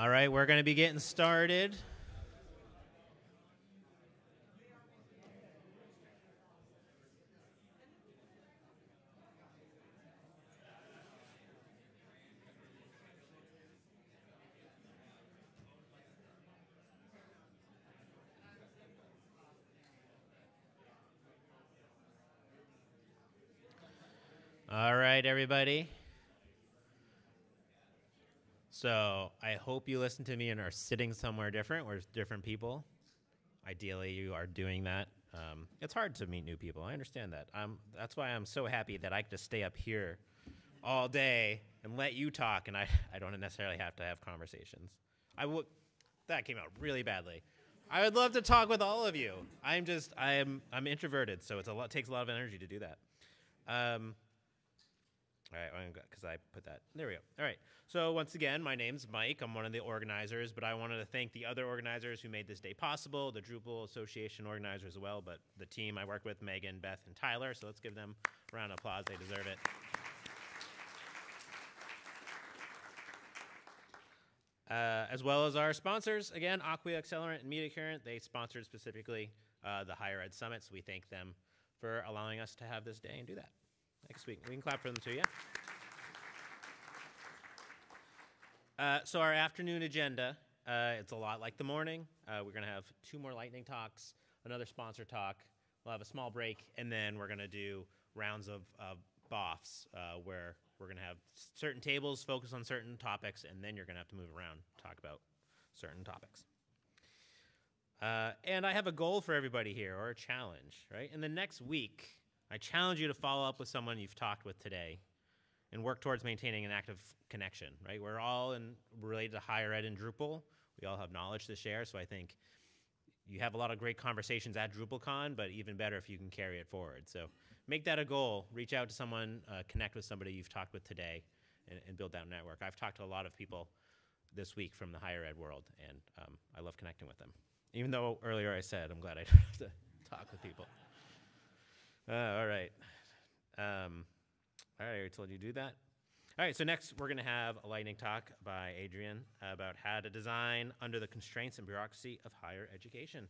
All right, we're going to be getting started. All right, everybody. So I hope you listen to me and are sitting somewhere different where different people. Ideally, you are doing that. Um, it's hard to meet new people. I understand that. I'm, that's why I'm so happy that I just stay up here all day and let you talk, and I, I don't necessarily have to have conversations. I would. That came out really badly. I would love to talk with all of you. I'm just I'm I'm introverted, so it's a lot takes a lot of energy to do that. Um, all right, because I put that. There we go. All right. So once again, my name's Mike. I'm one of the organizers, but I wanted to thank the other organizers who made this day possible, the Drupal Association organizers as well, but the team I work with, Megan, Beth, and Tyler. So let's give them a round of applause. They deserve it. Uh, as well as our sponsors, again, Acquia Accelerant and Mediacurrent. They sponsored specifically uh, the Higher Ed Summit, so we thank them for allowing us to have this day and do that next week. We can clap for them too, yeah? Uh, so our afternoon agenda, uh, it's a lot like the morning. Uh, we're going to have two more lightning talks, another sponsor talk. We'll have a small break, and then we're going to do rounds of, of BOFs uh, where we're going to have certain tables focus on certain topics, and then you're going to have to move around, talk about certain topics. Uh, and I have a goal for everybody here, or a challenge, right? In the next week, I challenge you to follow up with someone you've talked with today and work towards maintaining an active connection, right? We're all in, related to higher ed and Drupal. We all have knowledge to share, so I think you have a lot of great conversations at DrupalCon, but even better if you can carry it forward. So make that a goal. Reach out to someone, uh, connect with somebody you've talked with today, and, and, build that network. I've talked to a lot of people this week from the higher ed world, and um, I love connecting with them. Even though earlier I said I'm glad I don't have to talk with people. Uh, all right. Um, all right, I told you to do that. All right, so next we're going to have a lightning talk by Adrian about how to design under the constraints and bureaucracy of higher education.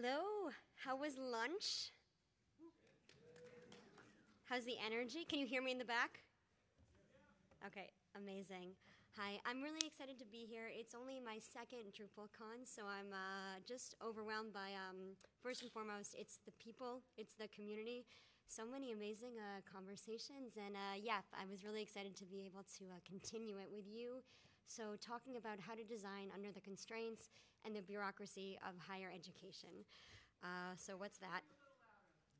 Hello, how was lunch? How's the energy? Can you hear me in the back? Okay, amazing. Hi, I'm really excited to be here. It's only my second DrupalCon, so I'm uh, just overwhelmed by, um, first and foremost, it's the people, it's the community. So many amazing uh, conversations, and uh, yeah, I was really excited to be able to uh, continue it with you. So, talking about how to design under the constraints and the bureaucracy of higher education. Uh, so, what's that?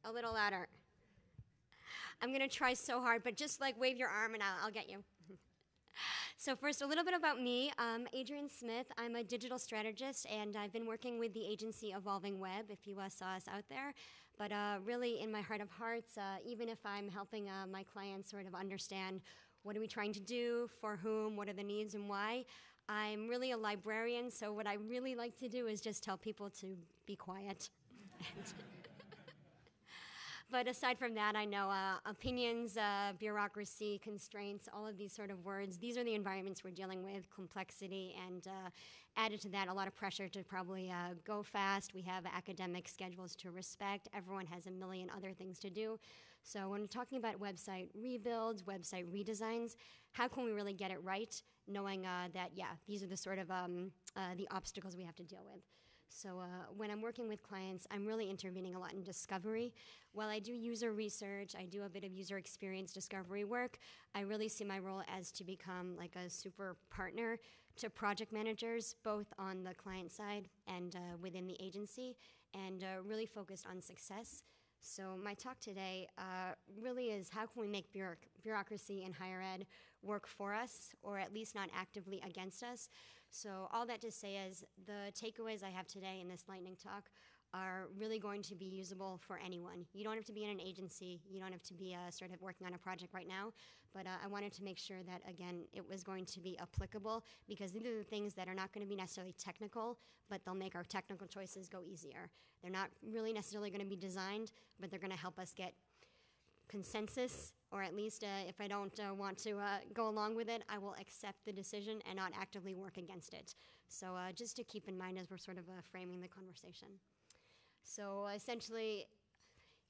A little louder. I'm going to try so hard, but just like wave your arm and I'll, I'll get you. so, first, a little bit about me. I'm Adrian Smith. I'm a digital strategist, and I've been working with the agency Evolving Web, if you uh, saw us out there. But uh, really, in my heart of hearts, uh, even if I'm helping uh, my clients sort of understand what are we trying to do? For whom? What are the needs and why? I'm really a librarian, so what I really like to do is just tell people to be quiet. but aside from that, I know uh, opinions, uh, bureaucracy, constraints, all of these sort of words, these are the environments we're dealing with, complexity, and uh, added to that, a lot of pressure to probably uh, go fast. We have academic schedules to respect. Everyone has a million other things to do. So when we're talking about website rebuilds, website redesigns, how can we really get it right, knowing uh, that yeah, these are the sort of um, uh, the obstacles we have to deal with. So uh, when I'm working with clients, I'm really intervening a lot in discovery. While I do user research, I do a bit of user experience discovery work. I really see my role as to become like a super partner to project managers, both on the client side and uh, within the agency, and uh, really focused on success So, my talk today uh, really is how can we make bureauc- bureaucracy in higher ed work for us, or at least not actively against us? So, all that to say is the takeaways I have today in this lightning talk are really going to be usable for anyone. You don't have to be in an agency, you don't have to be uh, sort of working on a project right now, but uh, I wanted to make sure that, again, it was going to be applicable because these are the things that are not going to be necessarily technical, but they'll make our technical choices go easier. They're not really necessarily going to be designed, but they're going to help us get consensus, or at least uh, if I don't uh, want to uh, go along with it, I will accept the decision and not actively work against it. So, uh, just to keep in mind as we're sort of uh, framing the conversation. So essentially,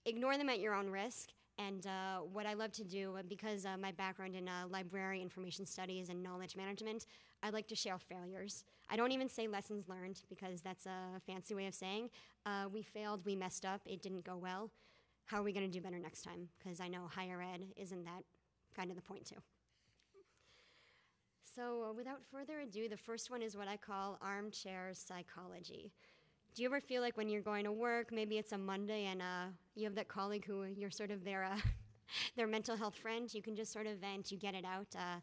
ignore them at your own risk. And uh, what I love to do, uh, because uh, my background in uh, library information studies and knowledge management, I like to share failures. I don't even say lessons learned because that's a fancy way of saying uh, we failed, we messed up, it didn't go well. How are we going to do better next time? Because I know higher ed isn't that kind of the point, too. So, without further ado, the first one is what I call armchair psychology. Do you ever feel like when you're going to work, maybe it's a Monday, and uh, you have that colleague who you're sort of their uh, their mental health friend? You can just sort of vent, you get it out. Uh,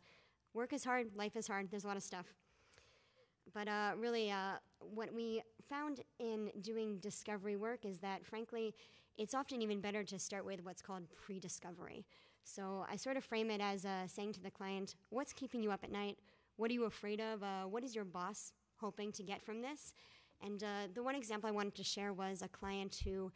work is hard, life is hard. There's a lot of stuff. But uh, really, uh, what we found in doing discovery work is that, frankly, it's often even better to start with what's called pre-discovery. So I sort of frame it as uh, saying to the client, "What's keeping you up at night? What are you afraid of? what is your boss hoping to get from this?" And uh, the one example I wanted to share was a client who,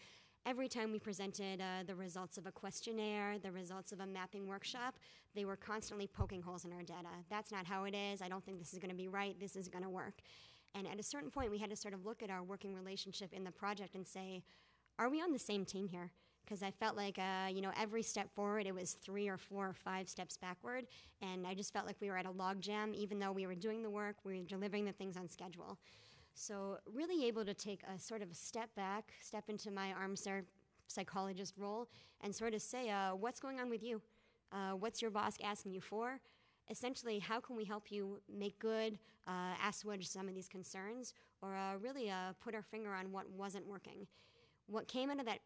every time we presented uh, the results of a questionnaire, the results of a mapping workshop, they were constantly poking holes in our data. That's not how it is. I don't think this is going to be right. This is going to work. And at a certain point, we had to sort of look at our working relationship in the project and say, are we on the same team here? Because I felt like, uh, you know, every step forward, it was three or four or five steps backward. And I just felt like we were at a logjam, even though we were doing the work, we were delivering the things on schedule. So, really able to take a sort of a step back, step into my armchair psychologist role, and sort of say, uh, what's going on with you? Uh, what's your boss asking you for? Essentially, how can we help you make good, uh, assuage some of these concerns, or uh, really uh, put our finger on what wasn't working? What came out of that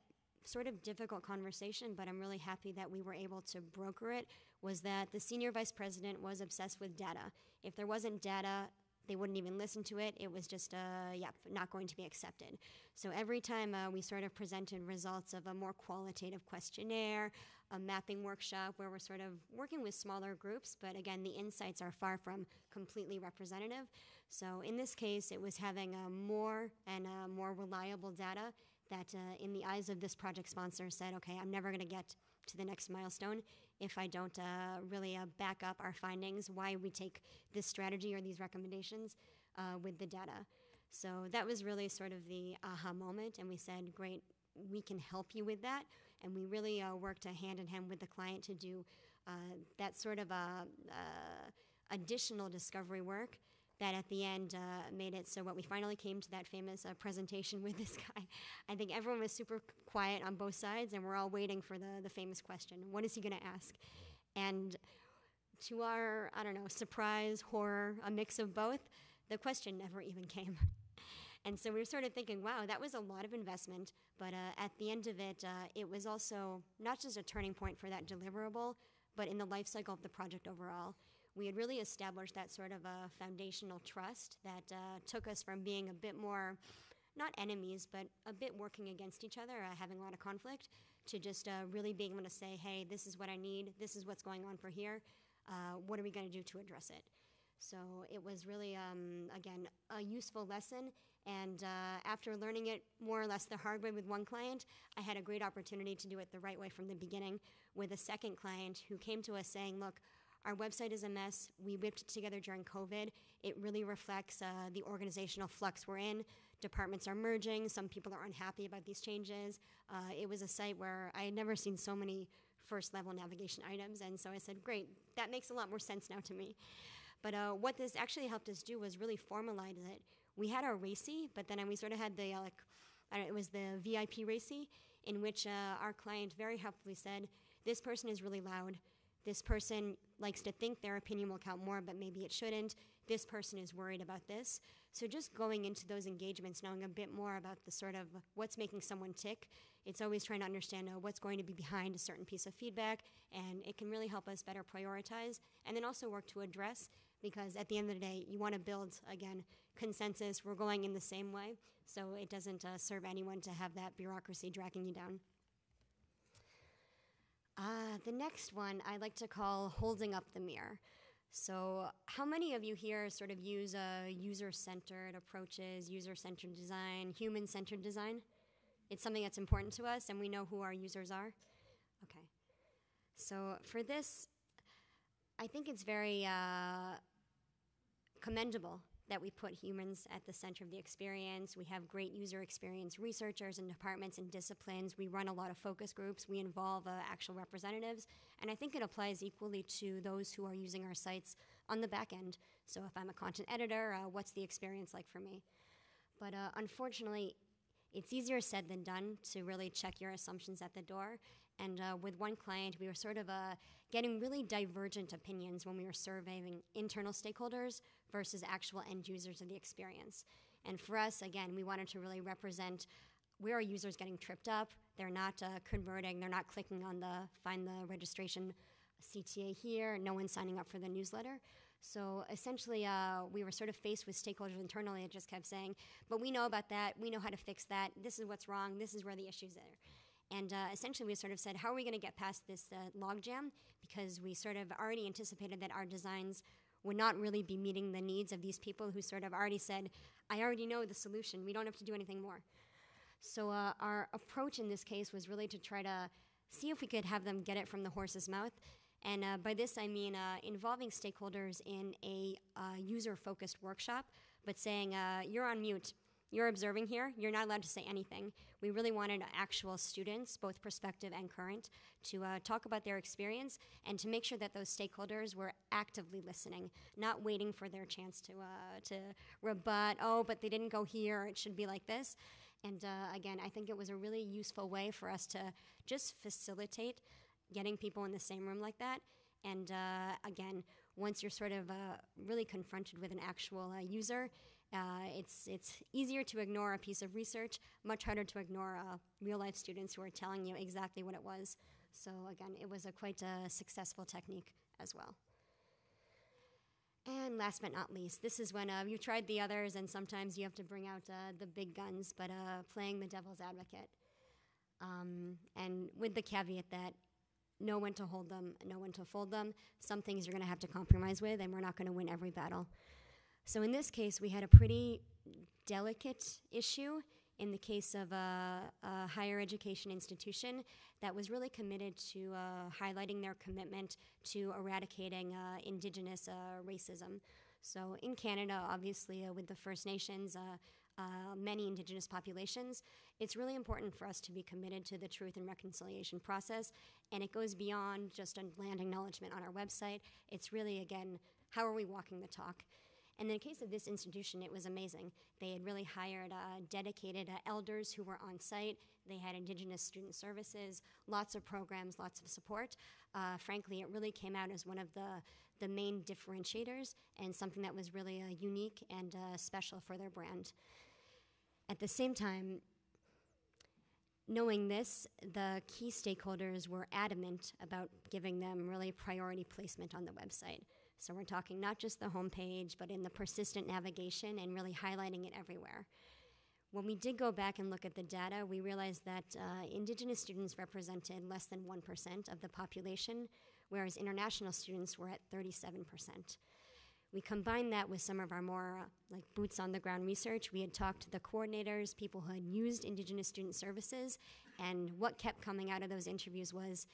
sort of difficult conversation, but I'm really happy that we were able to broker it, was that the senior vice president was obsessed with data. If there wasn't data, they wouldn't even listen to it. It was just, uh, yeah, not going to be accepted. So every time uh, we sort of presented results of a more qualitative questionnaire, a mapping workshop where we're sort of working with smaller groups, but again, the insights are far from completely representative. So in this case, it was having a more and a more reliable data that, uh, in the eyes of this project sponsor, said, okay, I'm never going to get to the next milestone if I don't uh, really uh, back up our findings, why we take this strategy or these recommendations uh, with the data. So that was really sort of the aha moment, and we said, great, we can help you with that. And we really uh, worked hand in hand with the client to do uh, that sort of uh, additional discovery work that at the end uh, made it so what we finally came to that famous uh, presentation with this guy. I think everyone was super quiet on both sides, and we're all waiting for the, the famous question what is he going to ask? And to our, I don't know, surprise, horror, a mix of both, the question never even came. and so we were sort of thinking, wow, that was a lot of investment, but uh, at the end of it, uh, it was also not just a turning point for that deliverable, but in the life cycle of the project overall we had really established that sort of a foundational trust that uh, took us from being a bit more, not enemies, but a bit working against each other, uh, having a lot of conflict, to just uh, really being able to say, hey, this is what I need, this is what's going on for here, uh, what are we going to do to address it? So it was really, um, again, a useful lesson. And uh, after learning it more or less the hard way with one client, I had a great opportunity to do it the right way from the beginning with a second client who came to us saying, look, our website is a mess. We whipped it together during COVID. It really reflects uh, the organizational flux we're in. Departments are merging. Some people are unhappy about these changes. Uh, it was a site where I had never seen so many first level navigation items. And so I said, great, that makes a lot more sense now to me. But uh, what this actually helped us do was really formalize it. We had our RACI, but then we sort of had the, uh, like, it was the VIP RACI, in which uh, our client very helpfully said, this person is really loud this person likes to think their opinion will count more, but maybe it shouldn't. this person is worried about this. So just going into those engagements, knowing a bit more about the sort of what's making someone tick, it's always trying to understand uh, what's going to be behind a certain piece of feedback, and it can really help us better prioritize and then also work to address because at the end of the day, you want to build, again, consensus. We're going in the same way, so it doesn't uh, serve anyone to have that bureaucracy dragging you down. Uh, the next one I like to call holding up the mirror. So, how many of you here sort of use uh, user centered approaches, user centered design, human centered design? It's something that's important to us, and we know who our users are. Okay. So, for this, I think it's very uh, commendable that we put humans at the center of the experience. We have great user experience researchers and departments and disciplines. We run a lot of focus groups. We involve uh, actual representatives. And I think it applies equally to those who are using our sites on the back end. So if I'm a content editor, uh, what's the experience like for me? But uh, unfortunately, it's easier said than done to really check your assumptions at the door. And uh, with one client, we were sort of uh, getting really divergent opinions when we were surveying internal stakeholders versus actual end users of the experience. And for us, again, we wanted to really represent where are users getting tripped up. They're not uh, converting, they're not clicking on the find the registration CTA here, no one's signing up for the newsletter. So essentially, uh, we were sort of faced with stakeholders internally that just kept saying, but we know about that, we know how to fix that, this is what's wrong, this is where the issues are. And uh, essentially, we sort of said, how are we going to get past this uh, logjam? Because we sort of already anticipated that our designs would not really be meeting the needs of these people who sort of already said, I already know the solution, we don't have to do anything more. So, uh, our approach in this case was really to try to see if we could have them get it from the horse's mouth. And uh, by this, I mean uh, involving stakeholders in a uh, user focused workshop, but saying, uh, You're on mute you're observing here, you're not allowed to say anything. We really wanted actual students, both prospective and current, to uh, talk about their experience and to make sure that those stakeholders were actively listening, not waiting for their chance to, uh, to rebut, oh, but they didn't go here, it should be like this. And uh, again, I think it was a really useful way for us to just facilitate getting people in the same room like that. And uh, again, once you're sort of uh, really confronted with an actual uh, user, uh, it's, it's easier to ignore a piece of research, much harder to ignore uh, real life students who are telling you exactly what it was. So, again, it was a quite a successful technique as well. And last but not least, this is when uh, you've tried the others, and sometimes you have to bring out uh, the big guns, but uh, playing the devil's advocate. Um, and with the caveat that know when to hold them, know when to fold them. Some things you're going to have to compromise with, and we're not going to win every battle. So in this case, we had a pretty delicate issue in the case of a, a higher education institution that was really committed to uh, highlighting their commitment to eradicating uh, indigenous uh, racism. So in Canada, obviously, uh, with the First Nations, uh, uh, many indigenous populations, it's really important for us to be committed to the truth and reconciliation process. And it goes beyond just a land acknowledgement on our website. It's really, again, how are we walking the talk? And in the case of this institution, it was amazing. They had really hired uh, dedicated uh, elders who were on site. They had Indigenous student services, lots of programs, lots of support. Uh, frankly, it really came out as one of the, the main differentiators and something that was really uh, unique and uh, special for their brand. At the same time, knowing this, the key stakeholders were adamant about giving them really priority placement on the website. So we're talking not just the homepage, but in the persistent navigation and really highlighting it everywhere. When we did go back and look at the data, we realized that uh, Indigenous students represented less than 1% of the population, whereas international students were at 37%. We combined that with some of our more uh, like boots on the ground research. We had talked to the coordinators, people who had used Indigenous student services, and what kept coming out of those interviews was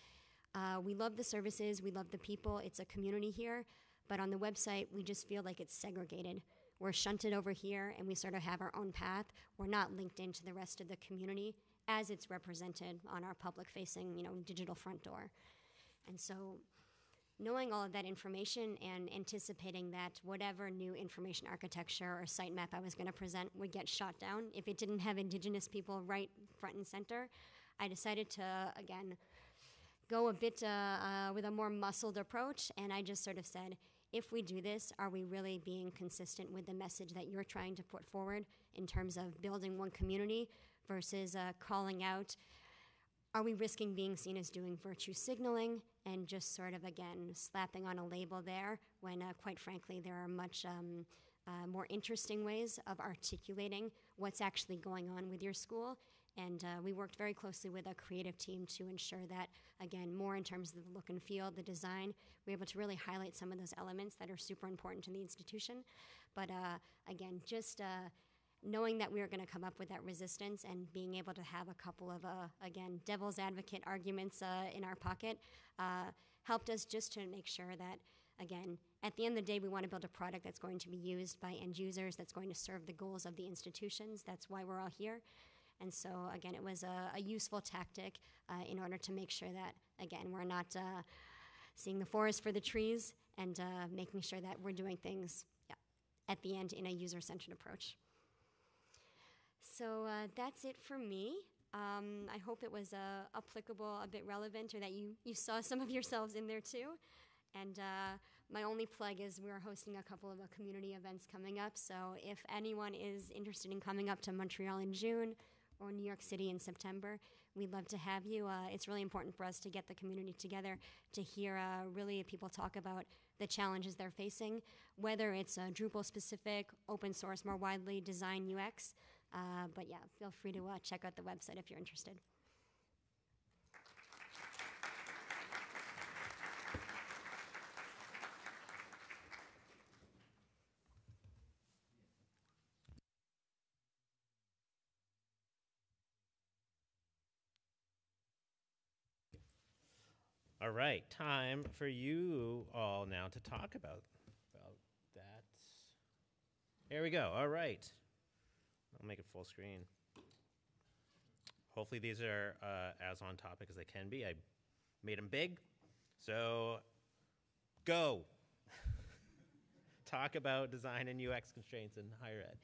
uh, we love the services, we love the people, it's a community here, but on the website, we just feel like it's segregated. We're shunted over here and we sort of have our own path. We're not linked into the rest of the community as it's represented on our public facing, you know, digital front door. And so knowing all of that information and anticipating that whatever new information architecture or sitemap I was going to present would get shot down if it didn't have indigenous people right front and center, I decided to again go a bit uh, uh, with a more muscled approach, and I just sort of said, if we do this, are we really being consistent with the message that you're trying to put forward in terms of building one community versus uh, calling out? Are we risking being seen as doing virtue signaling and just sort of, again, slapping on a label there when, uh, quite frankly, there are much um, uh, more interesting ways of articulating what's actually going on with your school? And uh, we worked very closely with a creative team to ensure that, again, more in terms of the look and feel, the design, we're able to really highlight some of those elements that are super important to the institution. But uh, again, just uh, knowing that we were going to come up with that resistance and being able to have a couple of, uh, again, devil's advocate arguments uh, in our pocket uh, helped us just to make sure that, again, at the end of the day, we want to build a product that's going to be used by end users, that's going to serve the goals of the institutions. That's why we're all here. And so, again, it was a, a useful tactic uh, in order to make sure that, again, we're not uh, seeing the forest for the trees and uh, making sure that we're doing things yeah, at the end in a user centered approach. So uh, that's it for me. Um, I hope it was uh, applicable, a bit relevant, or that you, you saw some of yourselves in there too. And uh, my only plug is we're hosting a couple of community events coming up. So if anyone is interested in coming up to Montreal in June, or New York City in September. We'd love to have you. Uh, it's really important for us to get the community together to hear uh, really people talk about the challenges they're facing, whether it's uh, Drupal specific, open source, more widely, design UX. Uh, but yeah, feel free to uh, check out the website if you're interested. All right, time for you all now to talk about about that. Here we go. All right, I'll make it full screen. Hopefully, these are uh, as on topic as they can be. I made them big, so go. Talk about design and UX constraints in higher ed.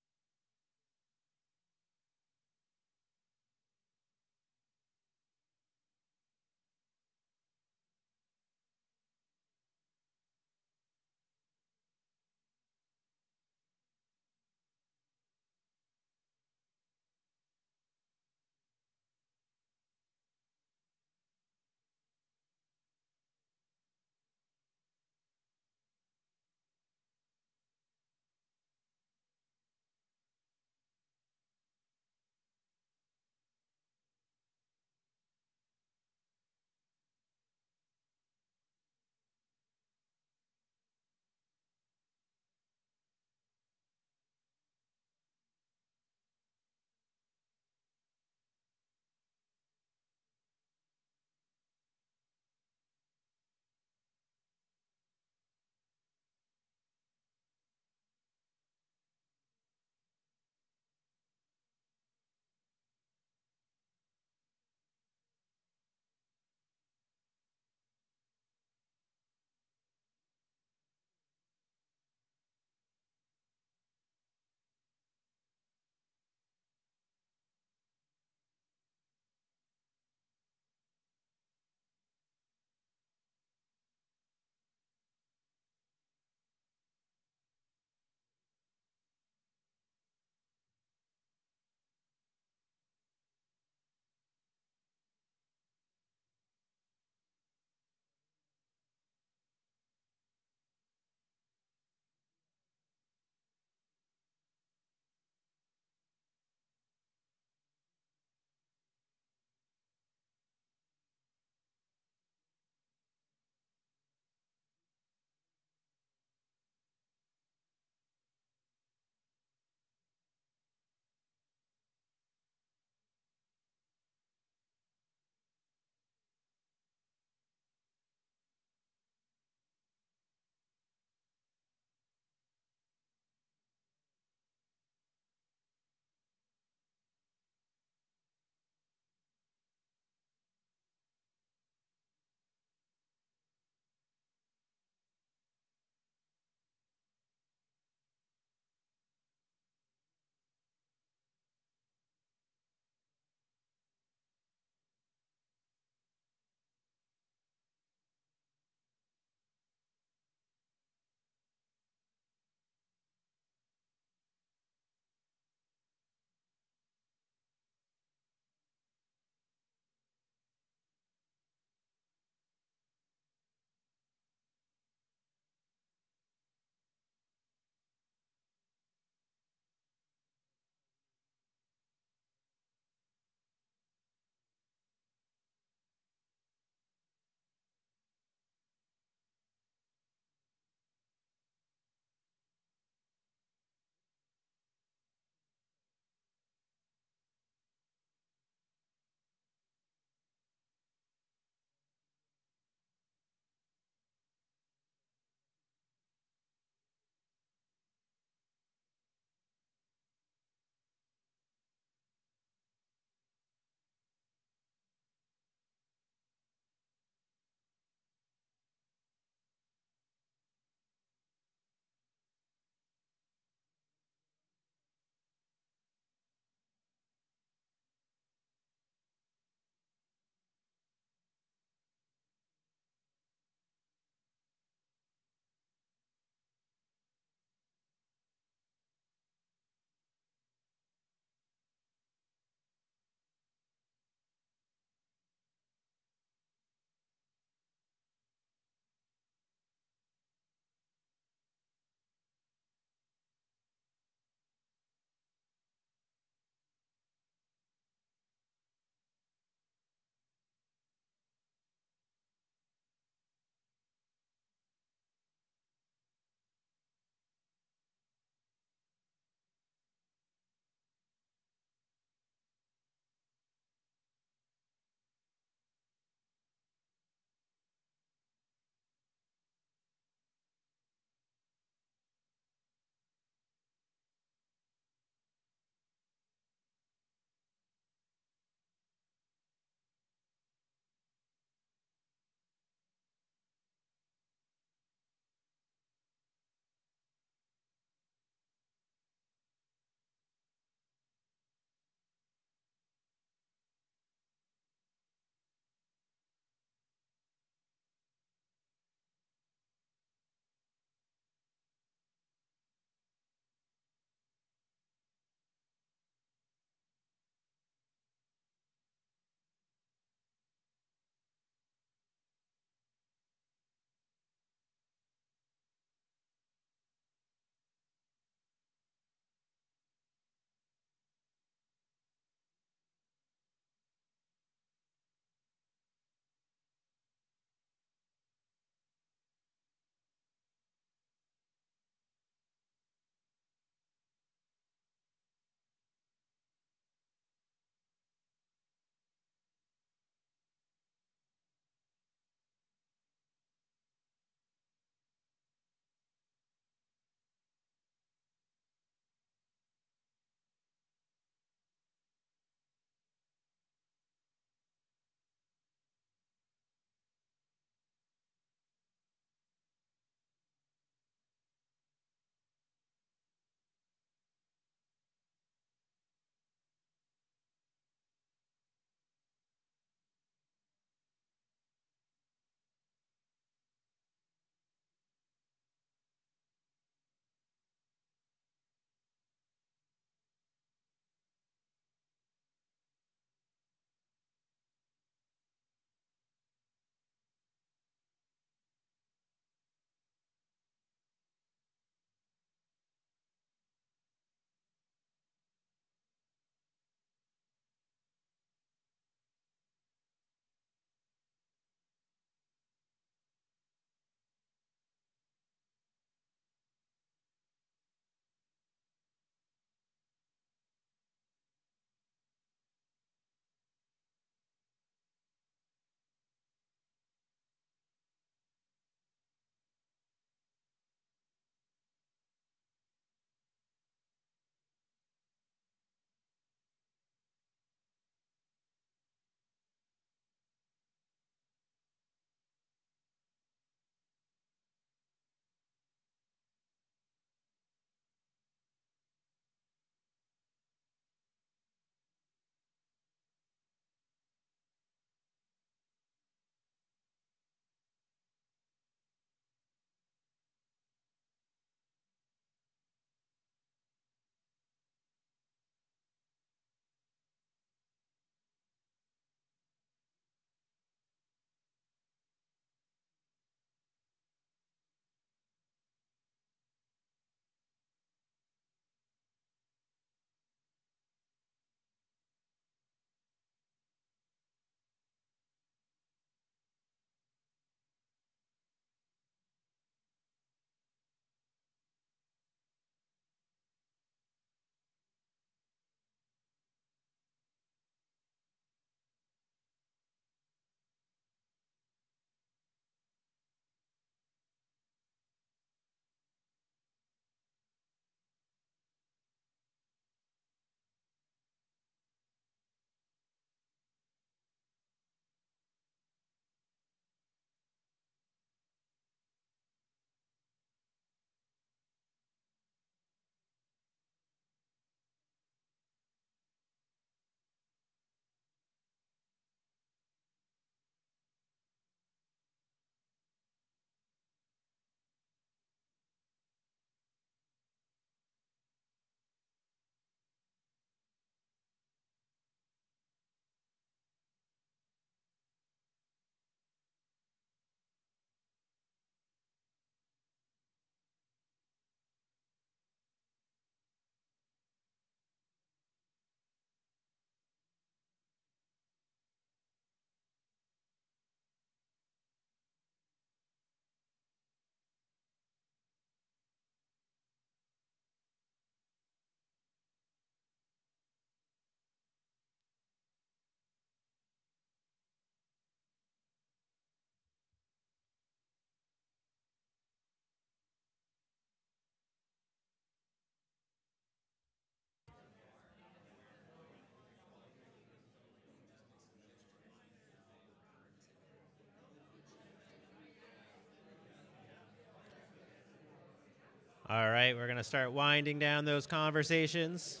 All right, we're going to start winding down those conversations.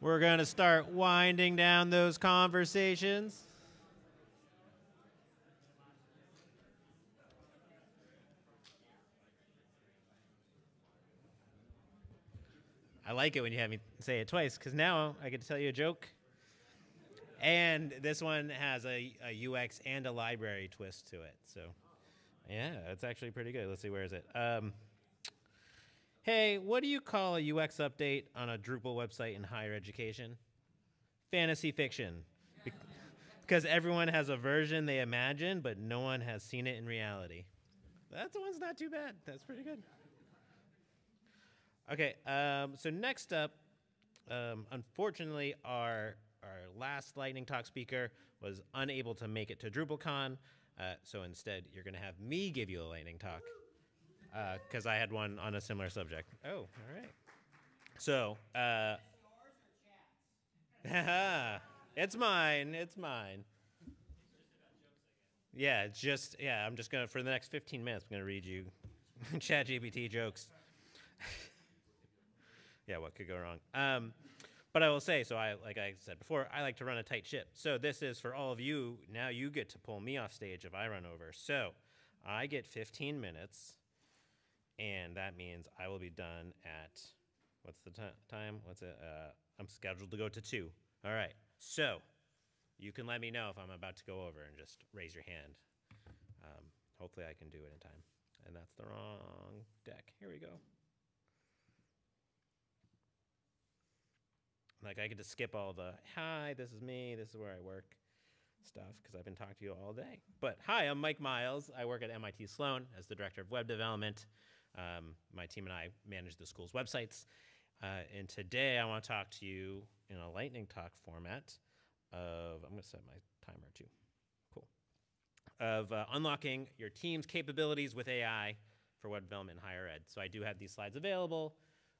We're going to start winding down those conversations. I like it when you have me say it twice because now I get to tell you a joke. And this one has a, a UX and a library twist to it. So, yeah, it's actually pretty good. Let's see, where is it? Um, hey, what do you call a UX update on a Drupal website in higher education? Fantasy fiction. Because everyone has a version they imagine, but no one has seen it in reality. That one's not too bad. That's pretty good. Okay, um, so next up, um, unfortunately, our our last lightning talk speaker was unable to make it to DrupalCon, uh, so instead you're going to have me give you a lightning talk because uh, I had one on a similar subject. Oh, all right. So, uh, it's mine. It's mine. Yeah, just yeah. I'm just gonna for the next 15 minutes. I'm gonna read you ChatGPT jokes yeah, what could go wrong? Um, but I will say, so I like I said before, I like to run a tight ship. So this is for all of you. Now you get to pull me off stage if I run over. So I get 15 minutes, and that means I will be done at what's the time? What's it? Uh, I'm scheduled to go to two. All right. So you can let me know if I'm about to go over and just raise your hand. Um, hopefully I can do it in time. And that's the wrong deck. Here we go. Like I get to skip all the hi, this is me, this is where I work stuff because I've been talking to you all day. But hi, I'm Mike Miles. I work at MIT Sloan as the director of web development. Um, my team and I manage the school's websites. Uh, and today I want to talk to you in a lightning talk format of, I'm going to set my timer too. Cool. Of uh, unlocking your team's capabilities with AI for web development in higher ed. So I do have these slides available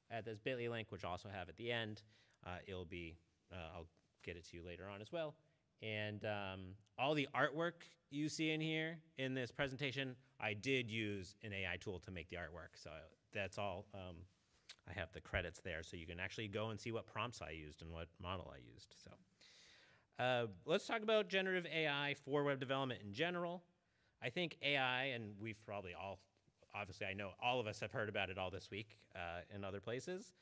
at this bit.ly link, which I'll also have at the end. Uh, it'll be, uh, I'll get it to you later on as well. And um, all the artwork you see in here in this presentation, I did use an AI tool to make the artwork. So that's all. Um, I have the credits there, so you can actually go and see what prompts I used and what model I used. So uh, let's talk about generative AI for web development in general. I think AI, and we've probably all, obviously, I know all of us have heard about it all this week uh, in other places.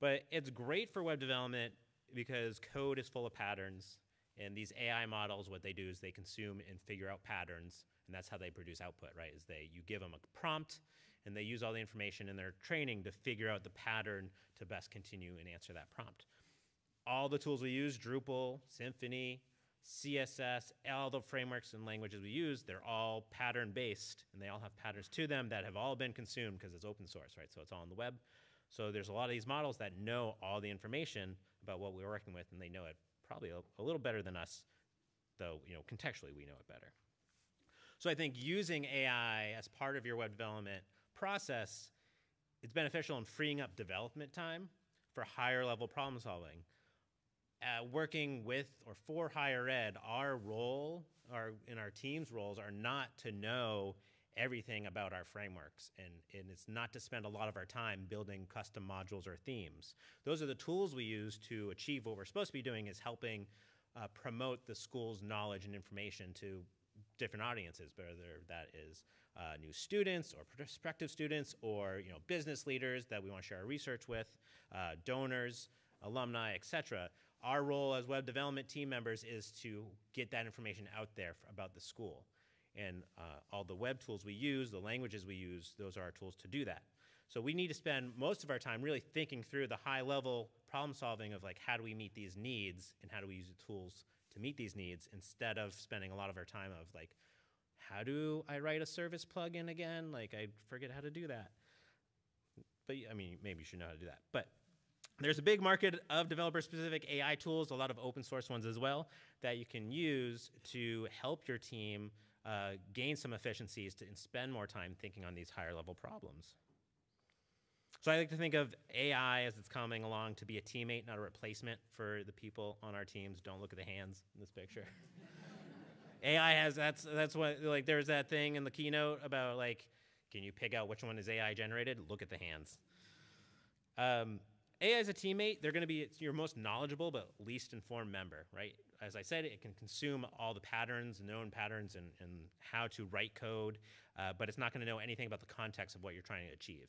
But it's great for web development because code is full of patterns. And these AI models, what they do is they consume and figure out patterns, and that's how they produce output, right? Is they you give them a prompt, and they use all the information in their training to figure out the pattern to best continue and answer that prompt. All the tools we use, Drupal, Symfony, CSS, all the frameworks and languages we use, they're all pattern based, and they all have patterns to them that have all been consumed because it's open source, right? So it's all on the web. So there's a lot of these models that know all the information about what we're working with, and they know it probably a, a little better than us, though you know contextually we know it better. So I think using AI as part of your web development process, it's beneficial in freeing up development time for higher level problem solving. Uh, working with or for higher ed, our role, our in our team's roles are not to know everything about our frameworks and, and it's not to spend a lot of our time building custom modules or themes. Those are the tools we use to achieve what we're supposed to be doing is helping uh, promote the school's knowledge and information to different audiences whether that is uh, new students or prospective students or you know business leaders that we want to share our research with uh, donors alumni etc our role as web development team members is to get that information out there about the school and uh, all the web tools we use, the languages we use, those are our tools to do that. So we need to spend most of our time really thinking through the high level problem solving of like how do we meet these needs and how do we use the tools to meet these needs instead of spending a lot of our time of like how do I write a service plugin again? Like I forget how to do that. But I mean, maybe you should know how to do that. But there's a big market of developer specific AI tools, a lot of open source ones as well, that you can use to help your team uh, gain some efficiencies to, spend more time thinking on these higher level problems. So I like to think of AI as it's coming along to be a teammate, not a replacement for the people on our teams. Don't look at the hands in this picture. AI has that's that's what like there's that thing in the keynote about like can you pick out which one is AI generated? Look at the hands. Um, AI is a teammate. They're going to be your most knowledgeable but least informed member, right? As I said, it can consume all the patterns, known patterns, and, and how to write code, uh, but it's not going to know anything about the context of what you're trying to achieve.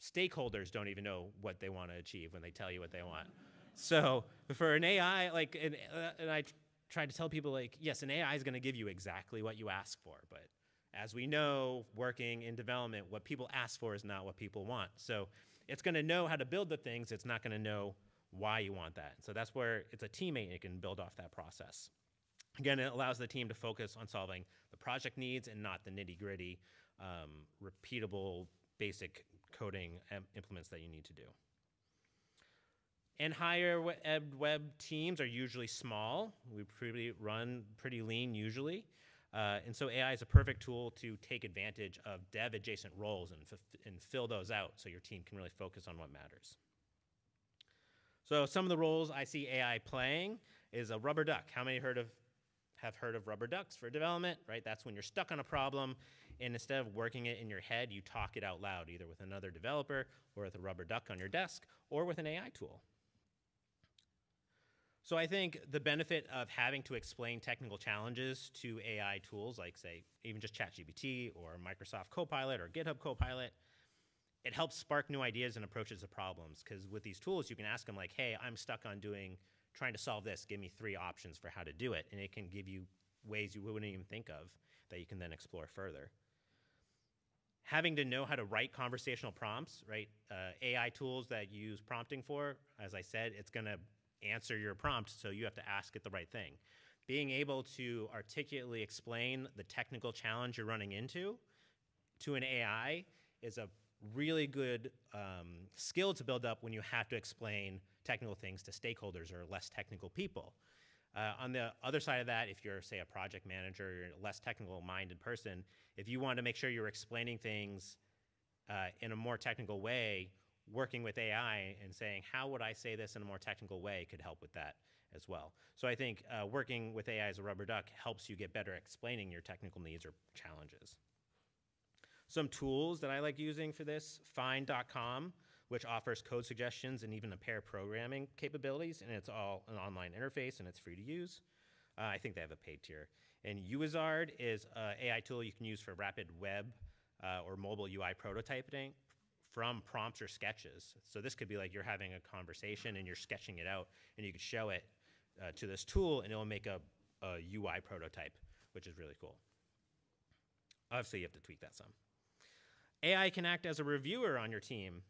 Stakeholders don't even know what they want to achieve when they tell you what they want. so for an AI, like, and, uh, and I try to tell people, like, yes, an AI is going to give you exactly what you ask for, but as we know, working in development, what people ask for is not what people want. So it's going to know how to build the things. It's not going to know why you want that. So that's where it's a teammate and it can build off that process. Again, it allows the team to focus on solving the project needs and not the nitty gritty, um, repeatable, basic coding implements that you need to do. And higher web, teams are usually small. We run pretty lean usually. Uh, and so AI is a perfect tool to take advantage of dev adjacent roles and, and fill those out so your team can really focus on what matters. So some of the roles I see AI playing is a rubber duck. How many heard of have heard of rubber ducks for development, right? That's when you're stuck on a problem and instead of working it in your head, you talk it out loud, either with another developer or with a rubber duck on your desk or with an AI tool. So I think the benefit of having to explain technical challenges to AI tools like say even just ChatGPT or Microsoft Copilot or GitHub Copilot, it helps spark new ideas and approaches to problems because with these tools you can ask them like, "Hey, I'm stuck on doing trying to solve this. Give me three options for how to do it." And it can give you ways you wouldn't even think of that you can then explore further. Having to know how to write conversational prompts, right? Uh, AI tools that use prompting for, as I said, it's going to answer your prompt, so you have to ask it the right thing. Being able to articulately explain the technical challenge you're running into to an AI is a really good um, skill to build up when you have to explain technical things to stakeholders or less technical people. Uh, on the other side of that, if you're, say, a project manager, you're a less technical minded person, if you want to make sure you're explaining things uh, in a more technical way, working with AI and saying, how would I say this in a more technical way could help with that as well. So I think uh, working with AI as a rubber duck helps you get better explaining your technical needs or challenges. Some tools that I like using for this, phind.com, which offers code suggestions and even a pair programming capabilities, and it's all an online interface and it's free to use. Uh, I think they have a paid tier. And Uizard is an AI tool you can use for rapid web uh, or mobile UI prototyping, from prompts or sketches. So this could be like you're having a conversation and you're sketching it out, and you could show it uh, to this tool, and it will make a, a UI prototype, which is really cool. Obviously, you have to tweak that some. AI can act as a reviewer on your team.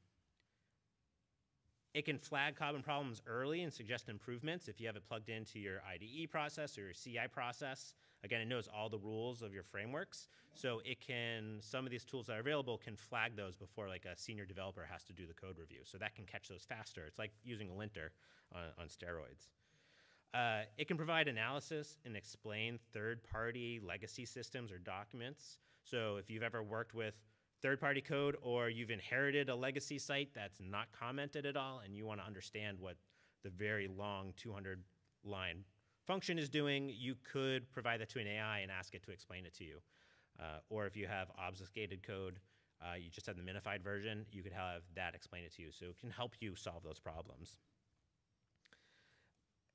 It can flag common problems early and suggest improvements if you have it plugged into your IDE process or your CI process. Again, it knows all the rules of your frameworks, so it can, some of these tools that are available can flag those before like a senior developer has to do the code review. So that can catch those faster. It's like using a linter on, on steroids. Uh, it can provide analysis and explain third-party legacy systems or documents. So if you've ever worked with third-party code or you've inherited a legacy site that's not commented at all and you want to understand what the very long 200 line function is doing, you could provide that to an AI and ask it to explain it to you. Uh, or if you have obfuscated code, uh, you just have the minified version, you could have that explain it to you. So it can help you solve those problems.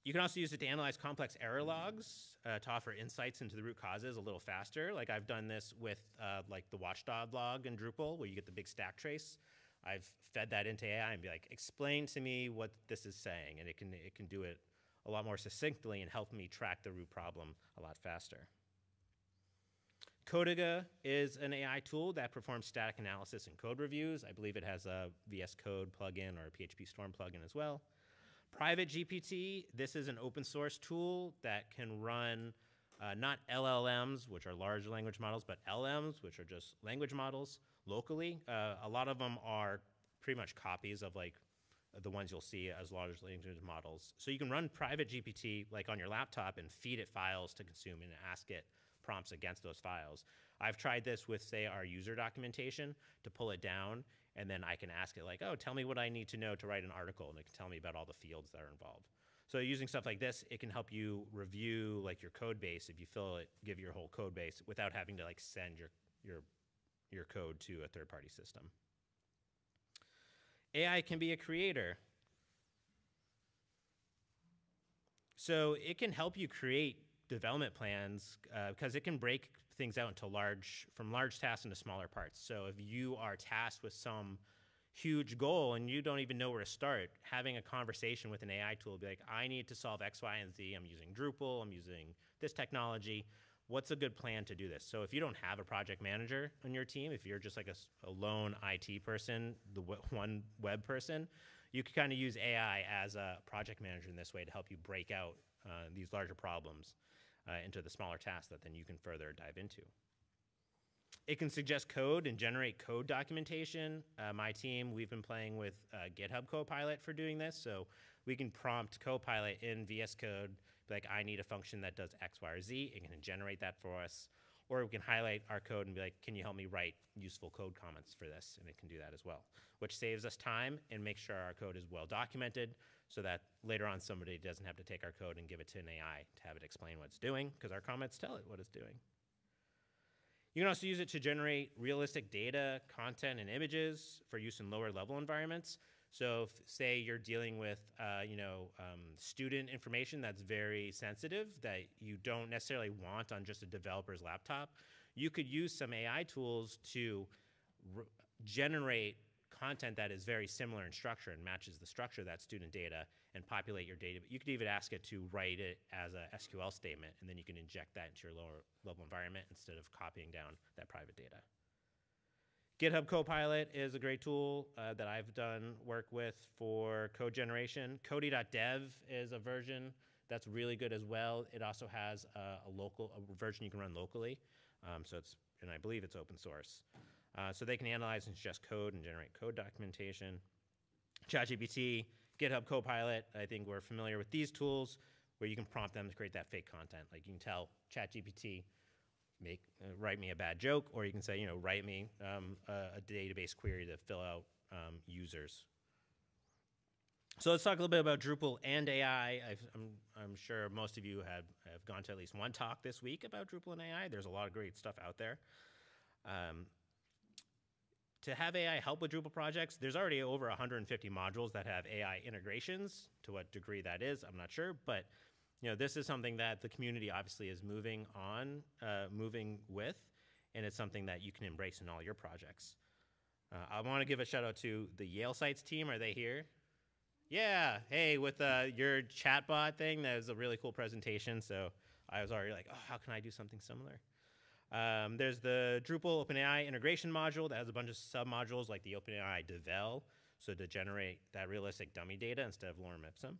You can also use it to analyze complex error logs uh, to offer insights into the root causes a little faster. Like I've done this with uh, like the watchdog log in Drupal, where you get the big stack trace. I've fed that into AI and be like, explain to me what this is saying, and it can it can do it a lot more succinctly and help me track the root problem a lot faster. Codiga is an AI tool that performs static analysis and code reviews. I believe it has a VS Code plugin or a PHP Storm plugin as well. Private GPT, this is an open source tool that can run uh, not LLMs, which are large language models, but LMs, which are just language models locally. Uh, a lot of them are pretty much copies of like the ones you'll see as large language models. So you can run private GPT like on your laptop and feed it files to consume and ask it prompts against those files. I've tried this with say our user documentation to pull it down and then I can ask it like, oh, tell me what I need to know to write an article, and it can tell me about all the fields that are involved. So using stuff like this, it can help you review like your code base if you fill it, give your whole code base without having to like send your your your code to a third party system. AI can be a creator. So it can help you create development plans because uh, it can break things out into large from large tasks into smaller parts. So if you are tasked with some huge goal and you don't even know where to start, having a conversation with an AI tool, will be like, I need to solve X, Y, and Z. I'm using Drupal. I'm using this technology. What's a good plan to do this? So if you don't have a project manager on your team, if you're just like a, a lone IT person, the one web person, you could kind of use AI as a project manager in this way to help you break out uh, these larger problems uh, into the smaller tasks that then you can further dive into. It can suggest code and generate code documentation. Uh, my team, we've been playing with uh, GitHub Copilot for doing this, so we can prompt Copilot in VS Code, like I need a function that does X, Y, or Z. It can generate that for us. Or we can highlight our code and be like, can you help me write useful code comments for this? And it can do that as well, which saves us time and makes sure our code is well documented so that later on somebody doesn't have to take our code and give it to an AI to have it explain what it's doing because our comments tell it what it's doing. You can also use it to generate realistic data, content, and images for use in lower level environments. So, if, say you're dealing with, uh, you know, um, student information that's very sensitive that you don't necessarily want on just a developer's laptop, you could use some AI tools to generate content that is very similar in structure and matches the structure of that student data and populate your data. But You could even ask it to write it as a SQL statement, and then you can inject that into your lower level environment instead of copying down that private data. GitHub Copilot is a great tool uh, that I've done work with for code generation. Cody.dev is a version that's really good as well. It also has a, a local a version you can run locally, um, so it's and I believe it's open source. Uh, so they can analyze and suggest code and generate code documentation. ChatGPT, GitHub Copilot, I think we're familiar with these tools where you can prompt them to create that fake content. Like you can tell ChatGPT, make uh, write me a bad joke, or you can say, you know, write me um, a, a, database query to fill out um, users. So let's talk a little bit about Drupal and AI. i am I'm sure most of you have, have gone to at least one talk this week about Drupal and AI. There's a lot of great stuff out there. Um, to have AI help with Drupal projects, there's already over 150 modules that have AI integrations. To what degree that is, I'm not sure, but you know, this is something that the community obviously is moving on, uh, moving with, and it's something that you can embrace in all your projects. Uh, I want to give a shout out to the Yale Sites team. Are they here? Yeah. Hey, with uh, your chatbot thing, that was a really cool presentation. So I was already like, oh, how can I do something similar? Um, there's the Drupal OpenAI integration module that has a bunch of submodules like the OpenAI Devel, so to generate that realistic dummy data instead of lorem ipsum.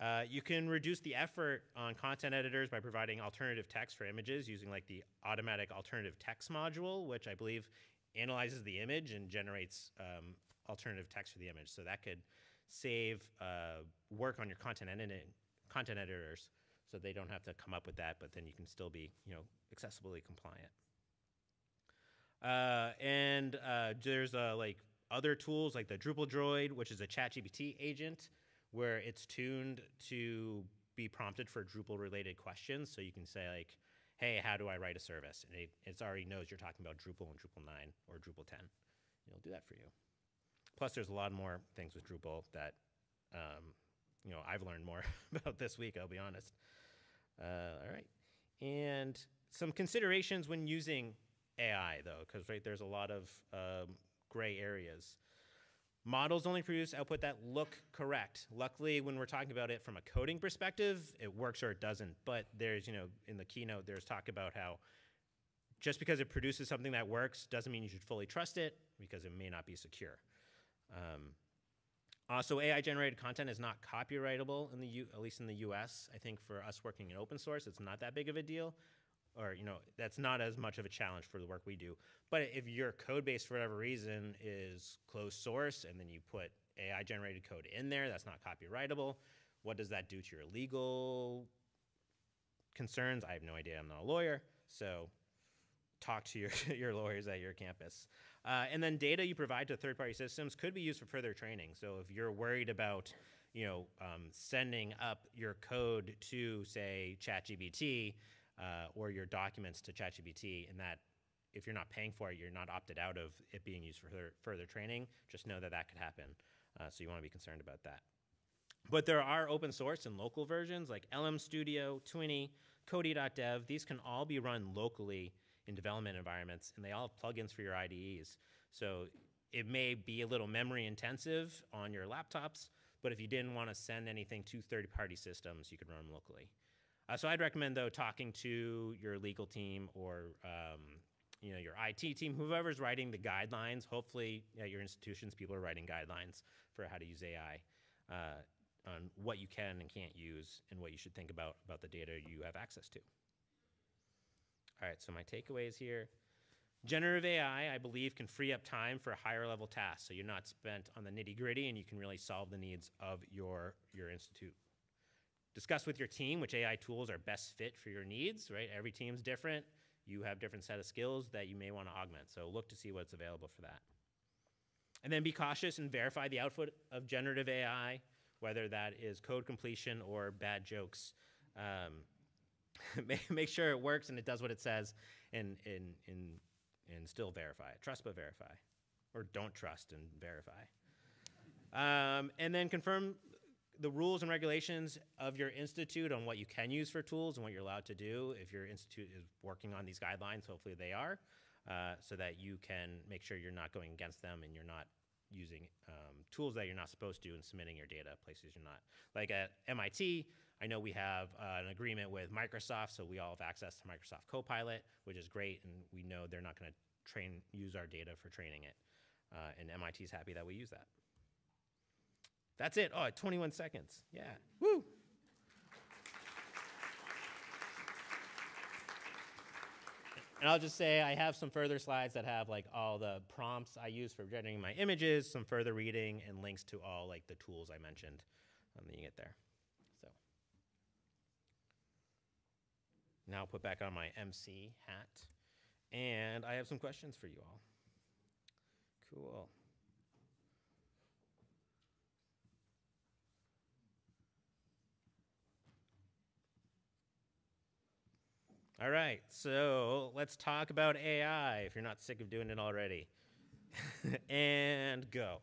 Uh, you can reduce the effort on content editors by providing alternative text for images using like the automatic alternative text module, which I believe analyzes the image and generates um, alternative text for the image. So that could save uh, work on your content, content editors so they don't have to come up with that, but then you can still be, you know, accessibly compliant. Uh, and uh, there's uh, like other tools like the Drupal Droid, which is a ChatGPT agent, where it's tuned to be prompted for Drupal-related questions. So you can say like, "Hey, how do I write a service?" And it it's already knows you're talking about Drupal and Drupal 9 or Drupal 10. It'll do that for you. Plus, there's a lot more things with Drupal that um, you know I've learned more about this week. I'll be honest. Uh, all right. And some considerations when using AI, though, because right there's a lot of um, gray areas. Models only produce output that look correct. Luckily, when we're talking about it from a coding perspective, it works or it doesn't. But there's, you know, in the keynote, there's talk about how just because it produces something that works doesn't mean you should fully trust it because it may not be secure. Um, also, AI generated content is not copyrightable in the U, at least in the US. I think for us working in open source, it's not that big of a deal. Or, you know, that's not as much of a challenge for the work we do. But if your code base, for whatever reason, is closed source and then you put AI generated code in there that's not copyrightable, what does that do to your legal concerns? I have no idea. I'm not a lawyer. So talk to your, your lawyers at your campus. Uh, and then data you provide to third-party systems could be used for further training. So if you're worried about, you know, um, sending up your code to, say, ChatGPT uh, or your documents to ChatGPT, and that if you're not paying for it, you're not opted out of it being used for further, training, just know that that could happen. Uh, so you want to be concerned about that. But there are open source and local versions like LM Studio, Twinny, Cody.dev. These can all be run locally in development environments, and they all have plugins for your IDEs. So it may be a little memory intensive on your laptops, but if you didn't want to send anything to third-party systems, you could run them locally. Uh, so I'd recommend, though, talking to your legal team or um, you know your IT team, whoever's writing the guidelines. Hopefully, at your institutions, people are writing guidelines for how to use AI. Uh, on what you can and can't use and what you should think about about the data you have access to. All right, so my takeaways here. Generative AI, I believe, can free up time for higher level tasks, so you're not spent on the nitty gritty and you can really solve the needs of your, your institute. Discuss with your team which AI tools are best fit for your needs, right? Every team's different. You have different set of skills that you may want to augment, so look to see what's available for that. And then be cautious and verify the output of generative AI whether that is code completion or bad jokes. Um, make sure it works and it does what it says, and, and, and, and still verify it. Trust but verify. Or don't trust and verify. Um, and then confirm the rules and regulations of your institute on what you can use for tools and what you're allowed to do. If your institute is working on these guidelines, hopefully they are, uh, so that you can make sure you're not going against them and you're not using um, tools that you're not supposed to and submitting your data places you're not. Like at MIT, I know we have uh, an agreement with Microsoft, so we all have access to Microsoft Copilot, which is great, and we know they're not going to train use our data for training it. Uh, and MIT is happy that we use that. That's it. Oh, 21 seconds. Yeah. Woo! And I'll just say I have some further slides that have like all the prompts I use for generating my images, some further reading, and links to all like the tools I mentioned. And then you get there. So now I'll put back on my MC hat. And I have some questions for you all. Cool. All right, so let's talk about AI if you're not sick of doing it already. and go.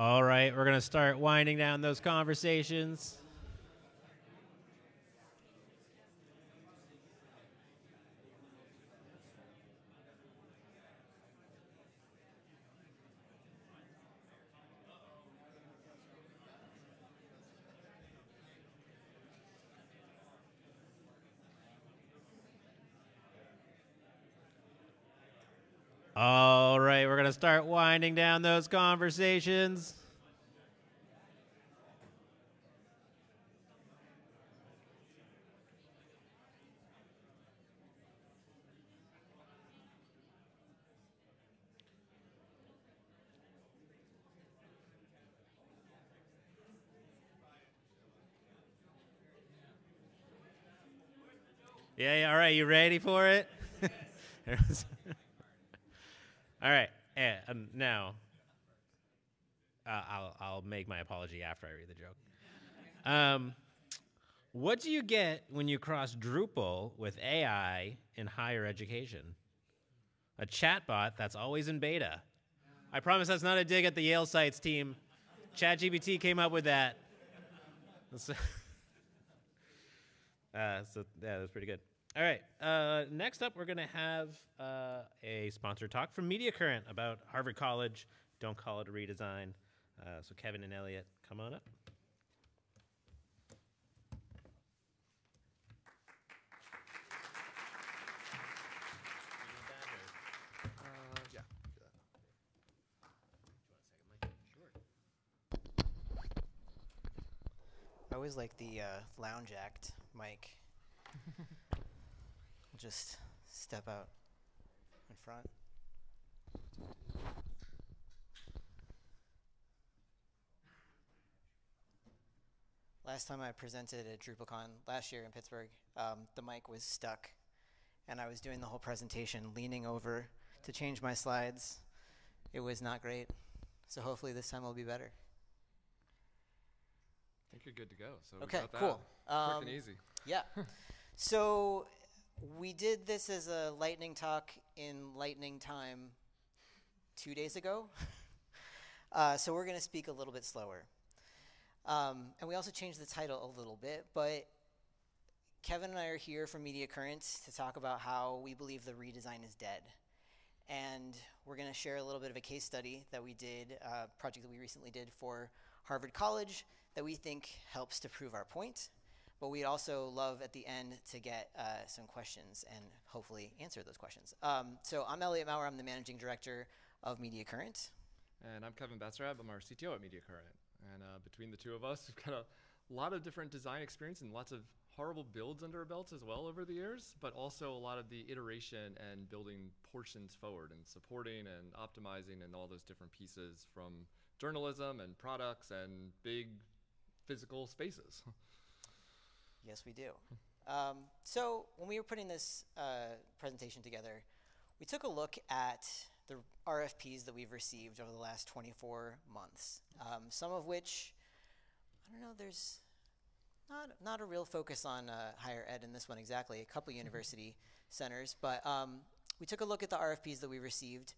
All right, we're going to start winding down those conversations. All right, we're going to start winding down those conversations. Yeah, yeah, all right, you ready for it? all right, and um, now uh, I'll, I'll make my apology after I read the joke. Um, what do you get when you cross Drupal with AI in higher education? A chatbot that's always in beta. I promise that's not a dig at the Yale Sites team. ChatGPT came up with that. uh, so yeah, that's pretty good. All right. Uh, next up, we're going to have uh, a sponsored talk from Mediacurrent about Harvard College. Don't call it a redesign. Uh, so Kevin and Elliot, come on up. yeah. I always like the uh, lounge act mic. just step out in front. Last time I presented at DrupalCon last year in Pittsburgh, um, the mic was stuck, and I was doing the whole presentation leaning over to change my slides. It was not great, so hopefully this time will be better. I think you're good to go. So we Okay, got that. cool. Quick Um, and easy. Yeah. so we did this as a lightning talk in lightning time two days ago. uh, so we're going to speak a little bit slower. Um, and we also changed the title a little bit, but Kevin and I are here from Mediacurrent to talk about how we believe the redesign is dead. And we're going to share a little bit of a case study that we did, a uh, project that we recently did for Harvard College that we think helps to prove our point. But we'd also love at the end to get uh, some questions and hopefully answer those questions. Um, so I'm Elliot Maurer. I'm the managing director of Mediacurrent. And I'm Kevin Basarab. I'm our CTO at Mediacurrent. And uh, between the two of us, we've got a lot of different design experience and lots of horrible builds under our belts as well over the years, but also a lot of the iteration and building portions forward and supporting and optimizing and all those different pieces from journalism and products and big physical spaces. Yes, we do. Um, so when we were putting this uh, presentation together, we took a look at the RFPs that we've received over the last 24 months. Um, some of which, I don't know, there's not not a real focus on uh, higher ed in this one exactly. A couple university centers, but um, we took a look at the RFPs that we received,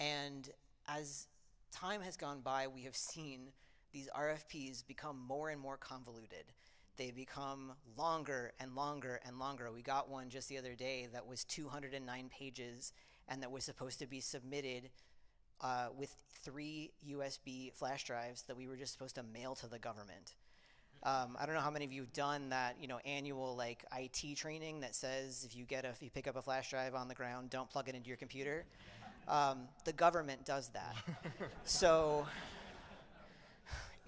and as time has gone by, we have seen these RFPs become more and more convoluted they become longer and longer and longer. We got one just the other day that was 209 pages and that was supposed to be submitted uh, with three USB flash drives that we were just supposed to mail to the government. Um, I don't know how many of you have done that, you know, annual like IT training that says if you get a, if you pick up a flash drive on the ground, don't plug it into your computer. Um, the government does that. so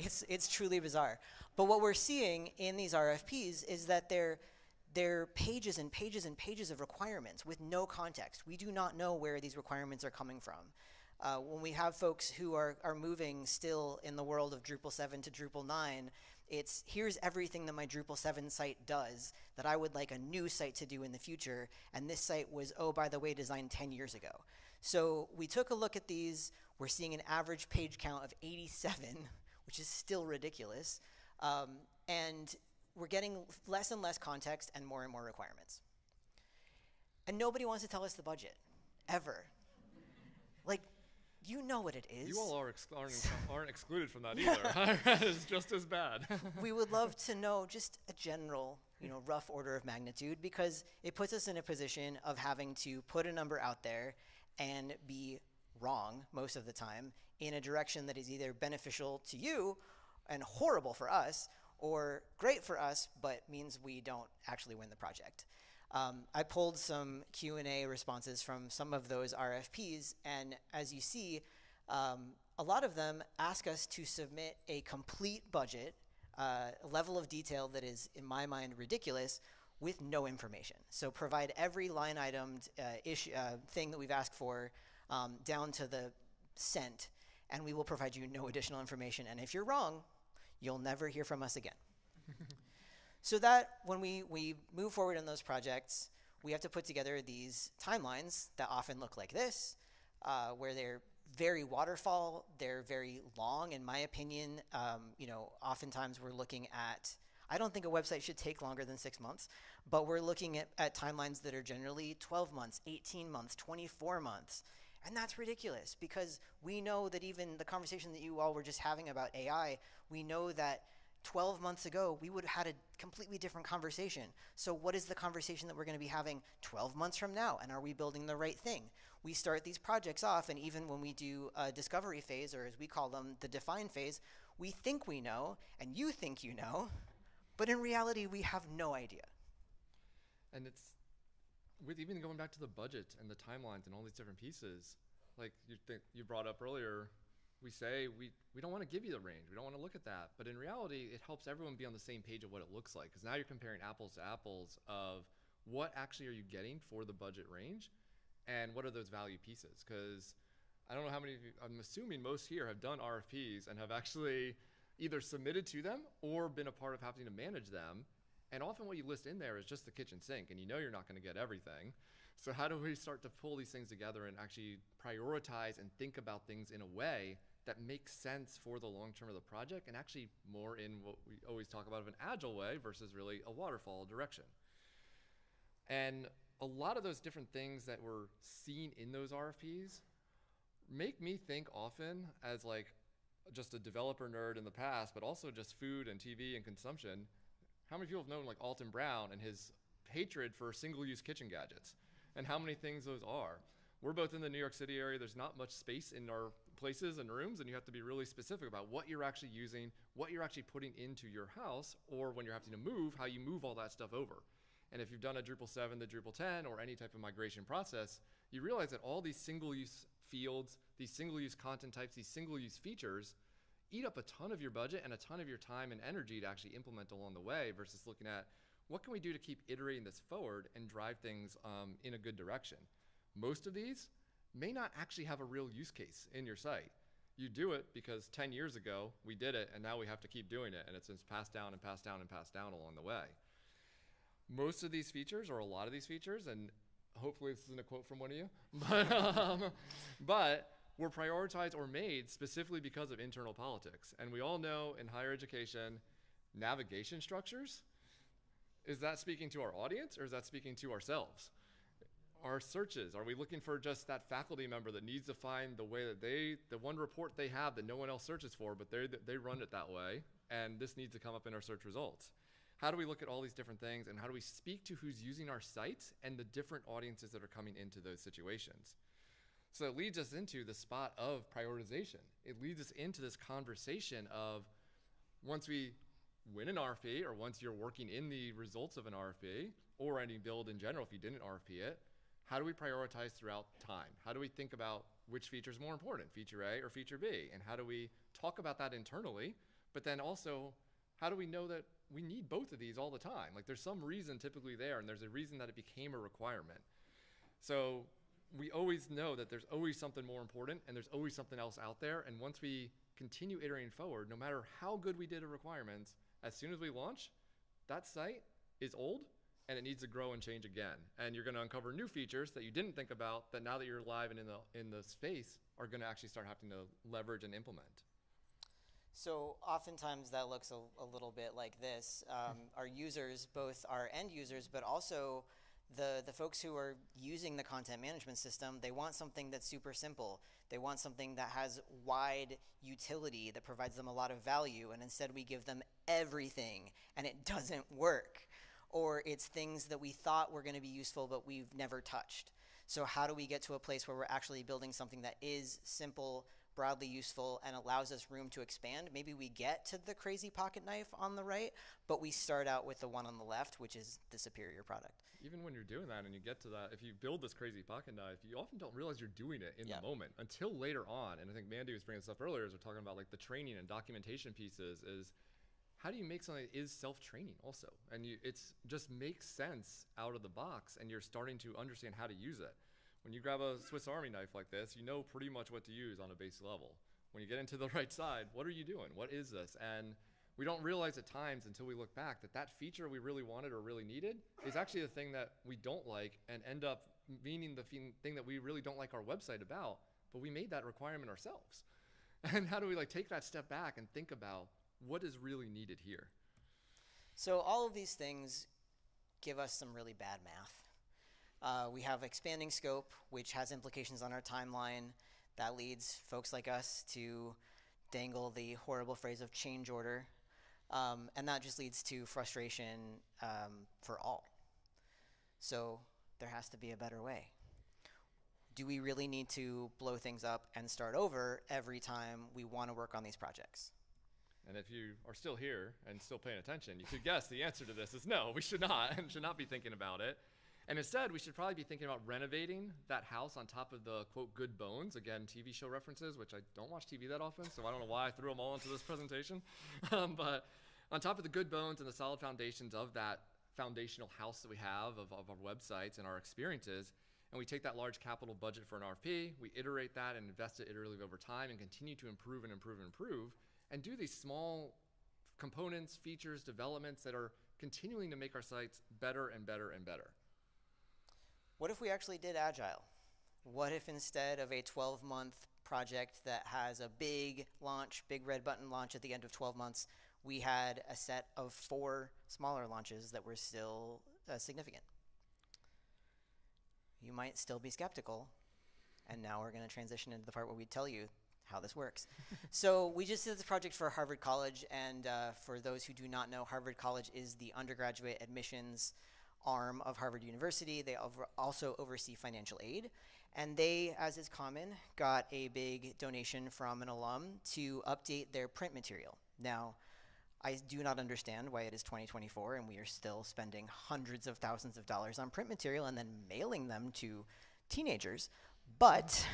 it's it's truly bizarre. But what we're seeing in these RFPs is that they're they're pages and pages and pages of requirements with no context. We do not know where these requirements are coming from. Uh, when we have folks who are, are moving still in the world of Drupal 7 to Drupal 9, it's here's everything that my Drupal 7 site does that I would like a new site to do in the future, and this site was, oh, by the way, designed 10 years ago. So we took a look at these. We're seeing an average page count of 87, which is still ridiculous. Um, and we're getting less and less context and more and more requirements. And nobody wants to tell us the budget, ever. Like, You know what it is. You all are ex- aren't, aren't excluded from that either. it's just as bad. we would love to know just a general, you know, rough order of magnitude because it puts us in a position of having to put a number out there and be wrong most of the time in a direction that is either beneficial to you and horrible for us or great for us but means we don't actually win the project. Um, I pulled some Q&A responses from some of those RFPs, and as you see, um, a lot of them ask us to submit a complete budget, uh, a level of detail that is, in my mind, ridiculous, with no information. So provide every line item uh, uh, thing that we've asked for um, down to the cent, and we will provide you no additional information. And if you're wrong, you'll never hear from us again. So that when we, we move forward in those projects, we have to put together these timelines that often look like this, uh, where they're very waterfall, they're very long, in my opinion. Um, you know, oftentimes we're looking at. I don't think a website should take longer than six months, but we're looking at, at timelines that are generally 12 months, 18 months, 24 months. And that's ridiculous because we know that even the conversation that you all were just having about AI, we know that 12 months ago, we would have had a completely different conversation. So, what is the conversation that we're going to be having 12 months from now? And are we building the right thing? We start these projects off, and even when we do a discovery phase, or as we call them, the define phase, we think we know, and you think you know, but in reality, we have no idea. And it's with even going back to the budget and the timelines and all these different pieces, like you, th- you brought up earlier, we say we, we don't want to give you the range. We don't want to look at that. But in reality, it helps everyone be on the same page of what it looks like. Because now you're comparing apples to apples of what actually are you getting for the budget range and what are those value pieces. Because I don't know how many of you, I'm assuming most here have done RFPs and have actually either submitted to them or been a part of having to manage them. And often what you list in there is just the kitchen sink, and you know you're not going to get everything. So, how do we start to pull these things together and actually prioritize and think about things in a way that makes sense for the long term of the project and actually more in what we always talk about of an agile way versus really a waterfall direction. And a lot of those different things that were seen in those RFPs make me think often as like just a developer nerd in the past, but also just food and TV and consumption. How many people have known like Alton Brown and his hatred for single use kitchen gadgets and how many things those are? We're both in the New York City area. There's not much space in our places and rooms, and you have to be really specific about what you're actually using, what you're actually putting into your house, or when you're having to move, how you move all that stuff over. And if you've done a Drupal 7 the Drupal 10 or any type of migration process, you realize that all these single use fields, these single use content types, these single use features eat up a ton of your budget and a ton of your time and energy to actually implement along the way versus looking at what can we do to keep iterating this forward and drive things um, in a good direction. Most of these may not actually have a real use case in your site. You do it because 10 years ago we did it and now we have to keep doing it and it's just passed down and passed down and passed down along the way. Most of these features or a lot of these features and hopefully this isn't a quote from one of you, but, um, but were prioritized or made specifically because of internal politics. And we all know in higher education, navigation structures, is that speaking to our audience or is that speaking to ourselves? our searches? Are we looking for just that faculty member that needs to find the way that they, the one report they have that no one else searches for, but they they run it that way, and this needs to come up in our search results? How do we look at all these different things, and how do we speak to who's using our sites and the different audiences that are coming into those situations? So it leads us into the spot of prioritization. It leads us into this conversation of once we win an RFP, or once you're working in the results of an RFP, or any build in general, if you didn't RFP it, how do we prioritize throughout time? How do we think about which feature is more important, feature A or feature B? And how do we talk about that internally? But then also, how do we know that we need both of these all the time? Like there's some reason typically there, and there's a reason that it became a requirement. So we always know that there's always something more important and there's always something else out there. And once we continue iterating forward, no matter how good we did a requirements, as soon as we launch, that site is old and it needs to grow and change again. And you're going to uncover new features that you didn't think about that now that you're live and in the in the space are going to actually start having to leverage and implement. So oftentimes that looks a, a little bit like this. Um, our users, both our end users, but also the the folks who are using the content management system they want something that's super simple. They want something that has wide utility that provides them a lot of value and instead we give them everything and it doesn't work. Or it's things that we thought were going to be useful but we've never touched. So how do we get to a place where we're actually building something that is simple broadly useful and allows us room to expand. Maybe we get to the crazy pocket knife on the right, but we start out with the one on the left, which is the superior product. Even when you're doing that and you get to that, if you build this crazy pocket knife, you often don't realize you're doing it in Yeah. the moment until later on. And I think Mandy was bringing this up earlier as we're talking about like the training and documentation pieces is how do you make something that is self-training also? And you, it's just makes sense out of the box and you're starting to understand how to use it. When you grab a Swiss Army knife like this, you know pretty much what to use on a base level. When you get into the right side, what are you doing? What is this? And we don't realize at times until we look back that that feature we really wanted or really needed is actually the thing that we don't like and end up meaning the thing that we really don't like our website about, but we made that requirement ourselves. And how do we like take that step back and think about what is really needed here? So all of these things give us some really bad math. Uh, we have expanding scope, which has implications on our timeline. That leads folks like us to dangle the horrible phrase of change order. Um, and that just leads to frustration um, for all. So there has to be a better way. Do we really need to blow things up and start over every time we want to work on these projects? And if you are still here and still paying attention, you could guess the answer to this is no, we should not and should not be thinking about it. And instead, we should probably be thinking about renovating that house on top of the quote good bones. Again, TV show references, which I don't watch TV that often, so I don't know why I threw them all into this presentation. Um, but on top of the good bones and the solid foundations of that foundational house that we have of, of our websites and our experiences, and we take that large capital budget for an RFP, we iterate that and invest it iteratively over time and continue to improve and improve and improve, and do these small components, features, developments that are continuing to make our sites better and better and better. What if we actually did agile? What if instead of a 12 month project that has a big launch, big red button launch at the end of 12 months, we had a set of four smaller launches that were still uh, significant? You might still be skeptical, and now we're going to transition into the part where we tell you how this works. so we just did this project for Harvard College, and uh, for those who do not know, Harvard College is the undergraduate admissions arm of Harvard University. They over also oversee financial aid. And they, as is common, got a big donation from an alum to update their print material. Now, I do not understand why it is 2024 and we are still spending hundreds of thousands of dollars on print material and then mailing them to teenagers, but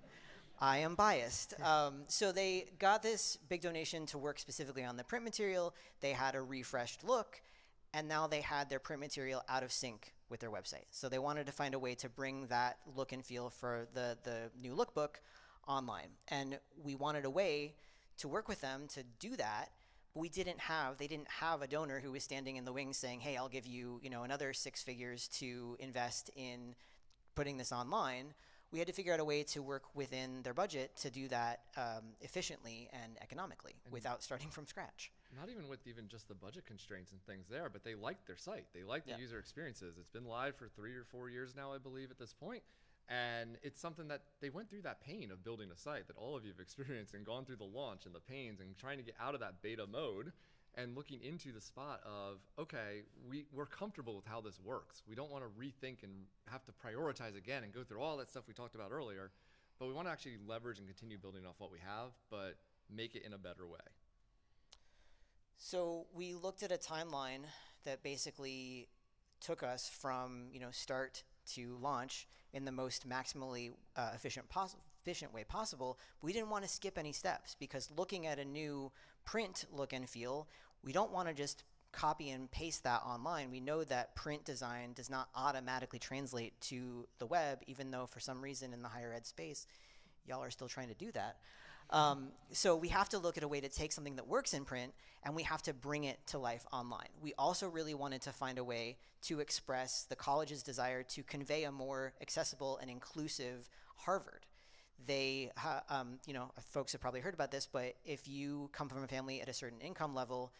I am biased. Um, so they got this big donation to work specifically on the print material. They had a refreshed look, and now they had their print material out of sync with their website. So they wanted to find a way to bring that look and feel for the, the new lookbook online. And we wanted a way to work with them to do that. But we didn't have, they didn't have a donor who was standing in the wings saying, hey, I'll give you, you know, another six figures to invest in putting this online. We had to figure out a way to work within their budget to do that um, efficiently and economically without starting from scratch. Not even with even just the budget constraints and things there, but they like their site. They like the Yeah. user experiences. It's been live for three or four years now, I believe, at this point. And it's something that they went through that pain of building a site that all of you have experienced and gone through the launch and the pains and trying to get out of that beta mode and looking into the spot of, okay, we, we're comfortable with how this works. We don't want to rethink and have to prioritize again and go through all that stuff we talked about earlier. But we want to actually leverage and continue building off what we have, but make it in a better way. So we looked at a timeline that basically took us from you know start to launch in the most maximally uh, efficient efficient way possible. We didn't want to skip any steps because looking at a new print look and feel, we don't want to just copy and paste that online. We know that print design does not automatically translate to the web, even though for some reason in the higher ed space, y'all are still trying to do that. Um, so we have to look at a way to take something that works in print and we have to bring it to life online. We also really wanted to find a way to express the college's desire to convey a more accessible and inclusive Harvard. They, um, you know, folks have probably heard about this, but if you come from a family at a certain income level,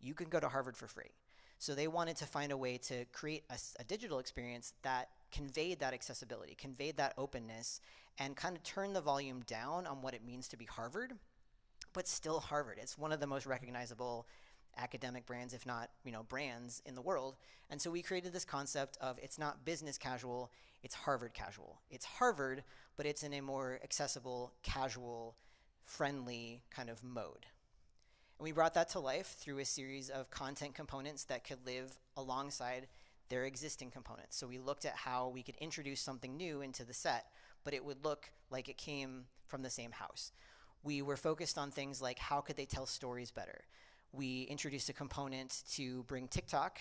you can go to Harvard for free. So they wanted to find a way to create a, a digital experience that conveyed that accessibility, conveyed that openness, and kind of turned the volume down on what it means to be Harvard, but still Harvard. It's one of the most recognizable academic brands, if not you know brands in the world. And so we created this concept of it's not business casual, it's Harvard casual. It's Harvard, but it's in a more accessible, casual, friendly kind of mode. And we brought that to life through a series of content components that could live alongside their existing components. So we looked at how we could introduce something new into the set, but it would look like it came from the same house. We were focused on things like how could they tell stories better? we introduced a component to bring TikTok,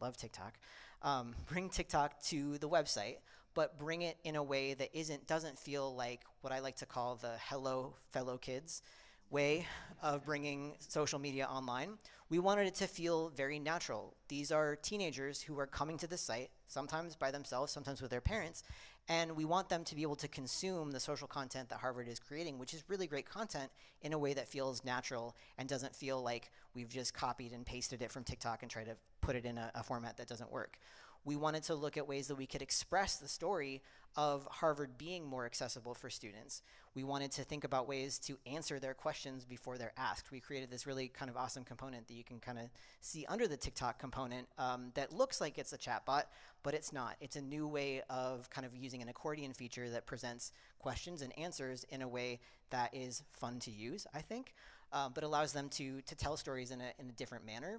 love TikTok, um, bring TikTok to the website, but bring it in a way that isn't doesn't feel like what I like to call the hello fellow kids way of bringing social media online. We wanted it to feel very natural. These are teenagers who are coming to the site, sometimes by themselves, sometimes with their parents, and we want them to be able to consume the social content that Harvard is creating, which is really great content in a way that feels natural and doesn't feel like we've just copied and pasted it from TikTok and tried to put it in a, a format that doesn't work we wanted to look at ways that we could express the story of Harvard being more accessible for students. We wanted to think about ways to answer their questions before they're asked. We created this really kind of awesome component that you can kind of see under the TikTok component um, that looks like it's a chatbot, but it's not. It's a new way of kind of using an accordion feature that presents questions and answers in a way that is fun to use, I think, um, but allows them to, to tell stories in a, in a different manner.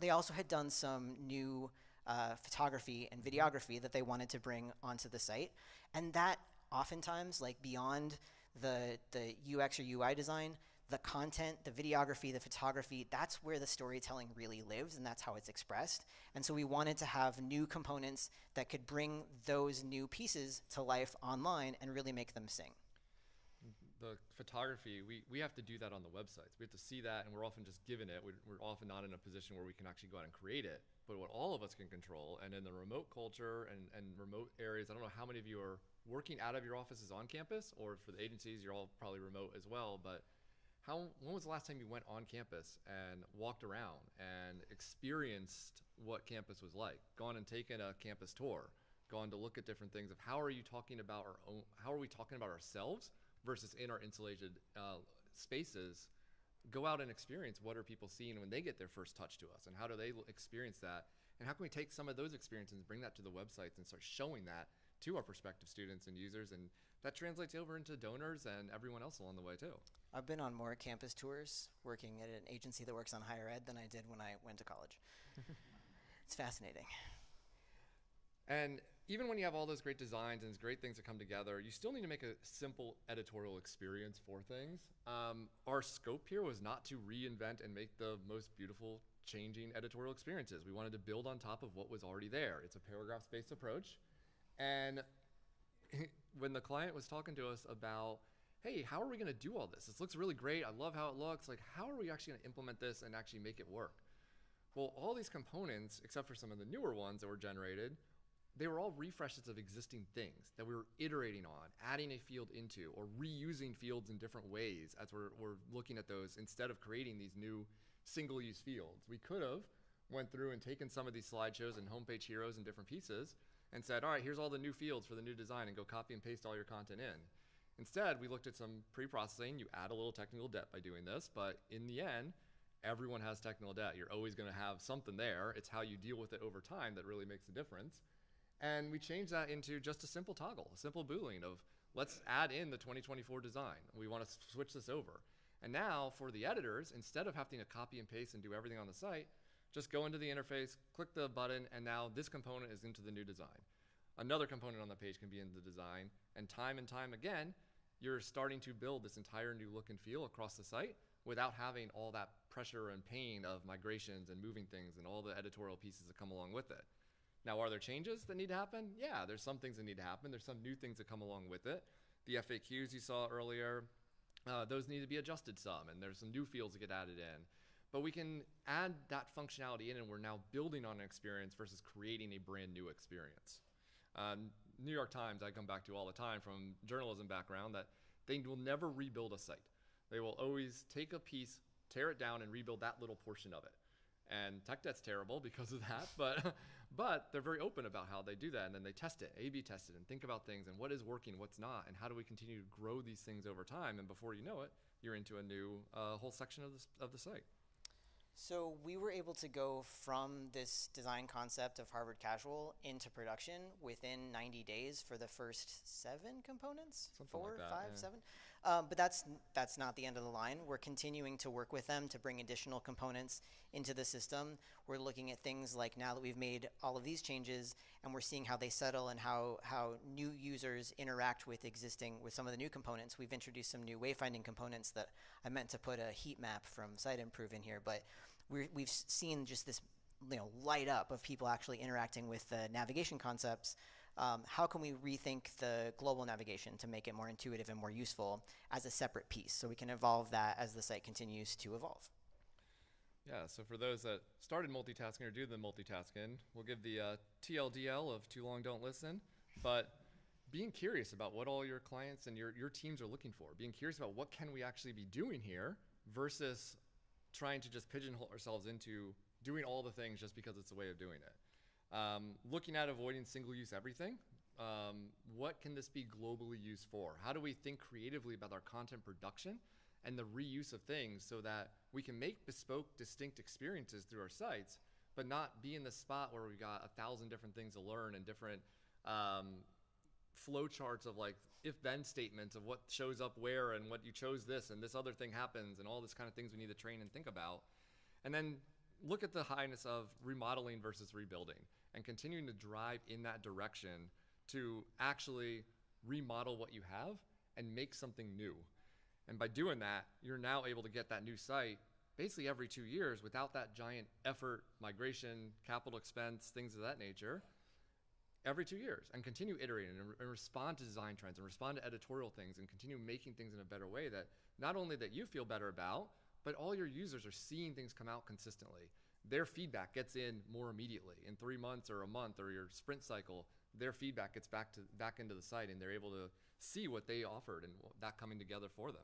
They also had done some new uh, photography and videography that they wanted to bring onto the site. And that oftentimes, like beyond the, the UX or UI design, the content, the videography, the photography, that's where the storytelling really lives and that's how it's expressed. And so we wanted to have new components that could bring those new pieces to life online and really make them sing the photography, we, we have to do that on the websites. We have to see that, and we're often just given it. We're, we're often not in a position where we can actually go out and create it. But what all of us can control, and in the remote culture and, and remote areas, I don't know how many of you are working out of your offices on campus, or for the agencies, you're all probably remote as well. But how when was the last time you went on campus and walked around and experienced what campus was like? Gone and taken a campus tour, gone to look at different things of how are you talking about our own, how are we talking about ourselves? versus in our insulated uh, spaces go out and experience what are people seeing when they get their first touch to us and how do they experience that? And how can we take some of those experiences and bring that to the websites and start showing that to our prospective students and users? And that translates over into donors and everyone else along the way too. I've been on more campus tours working at an agency that works on higher ed than i did when i went to college. It's fascinating. And even when you have all those great designs and great things that come together, you still need to make a simple editorial experience for things. Um, our scope here was not to reinvent and make the most beautiful changing editorial experiences. We wanted to build on top of what was already there. It's a paragraph based approach. And when the client was talking to us about, hey, how are we going to do all this? This looks really great. I love how it looks. Like, how are we actually going to implement this and actually make it work? Well, all these components, except for some of the newer ones that were generated, they were all refreshes of existing things that we were iterating on, adding a field into, or reusing fields in different ways as we're, we're looking at those instead of creating these new single-use fields. We could have went through and taken some of these slideshows and homepage heroes and different pieces and said, all right, here's all the new fields for the new design and go copy and paste all your content in. Instead, we looked at some pre-processing. You add a little technical debt by doing this, but in the end, everyone has technical debt. You're always going to have something there. It's how you deal with it over time that really makes a difference. And we changed that into just a simple toggle, a simple Boolean of let's add in the 2024 design. We want to switch this over. And now for the editors, instead of having to copy and paste and do everything on the site, just go into the interface, click the button, and now this component is into the new design. Another component on the page can be in the design, and time and time again, you're starting to build this entire new look and feel across the site without having all that pressure and pain of migrations and moving things and all the editorial pieces that come along with it. Now, are there changes that need to happen? Yeah, there's some things that need to happen. There's some new things that come along with it. The FAQs you saw earlier, uh, those need to be adjusted some, and there's some new fields that get added in. But we can add that functionality in, and we're now building on an experience versus creating a brand new experience. Um, New York Times, I come back to all the time from journalism background, that they will never rebuild a site. They will always take a piece, tear it down, and rebuild that little portion of it. And tech debt's terrible because of that, but but they're very open about how they do that, and then they test it, A/B test it, and think about things and what is working, what's not, and how do we continue to grow these things over time. And before you know it, you're into a new uh, whole section of the of the site. So we were able to go from this design concept of Harvard Casual into production within 90 days for the first seven components, Something like that, five, yeah. seven. Um, but that's that's not the end of the line. We're continuing to work with them to bring additional components into the system. We're looking at things like now that we've made all of these changes, and we're seeing how they settle and how how new users interact with existing with some of the new components. We've introduced some new wayfinding components that I meant to put a heat map from Siteimprove in here, but we're, we've seen just this you know light up of people actually interacting with the navigation concepts. Um, how can we rethink the global navigation to make it more intuitive and more useful as a separate piece so we can evolve that as the site continues to evolve? Yeah, so for those that started multitasking or do the multitasking, we'll give the uh, TLDL of too long don't listen, but being curious about what all your clients and your, your teams are looking for, being curious about what can we actually be doing here versus trying to just pigeonhole ourselves into doing all the things just because it's a way of doing it. Um, looking at avoiding single-use everything, um, what can this be globally used for? How do we think creatively about our content production and the reuse of things so that we can make bespoke, distinct experiences through our sites, but not be in the spot where we got a thousand different things to learn and different um, flow charts of like if-then statements of what shows up where and what you chose this and this other thing happens and all this kind of things we need to train and think about. And then look at the highness of remodeling versus rebuilding and continuing to drive in that direction to actually remodel what you have and make something new. And by doing that, you're now able to get that new site basically every two years without that giant effort, migration, capital expense, things of that nature every two years and continue iterating and, and respond to design trends and respond to editorial things and continue making things in a better way that not only that you feel better about but all your users are seeing things come out consistently their feedback gets in more immediately in three months or a month or your sprint cycle their feedback gets back to back into the site and they're able to see what they offered and that coming together for them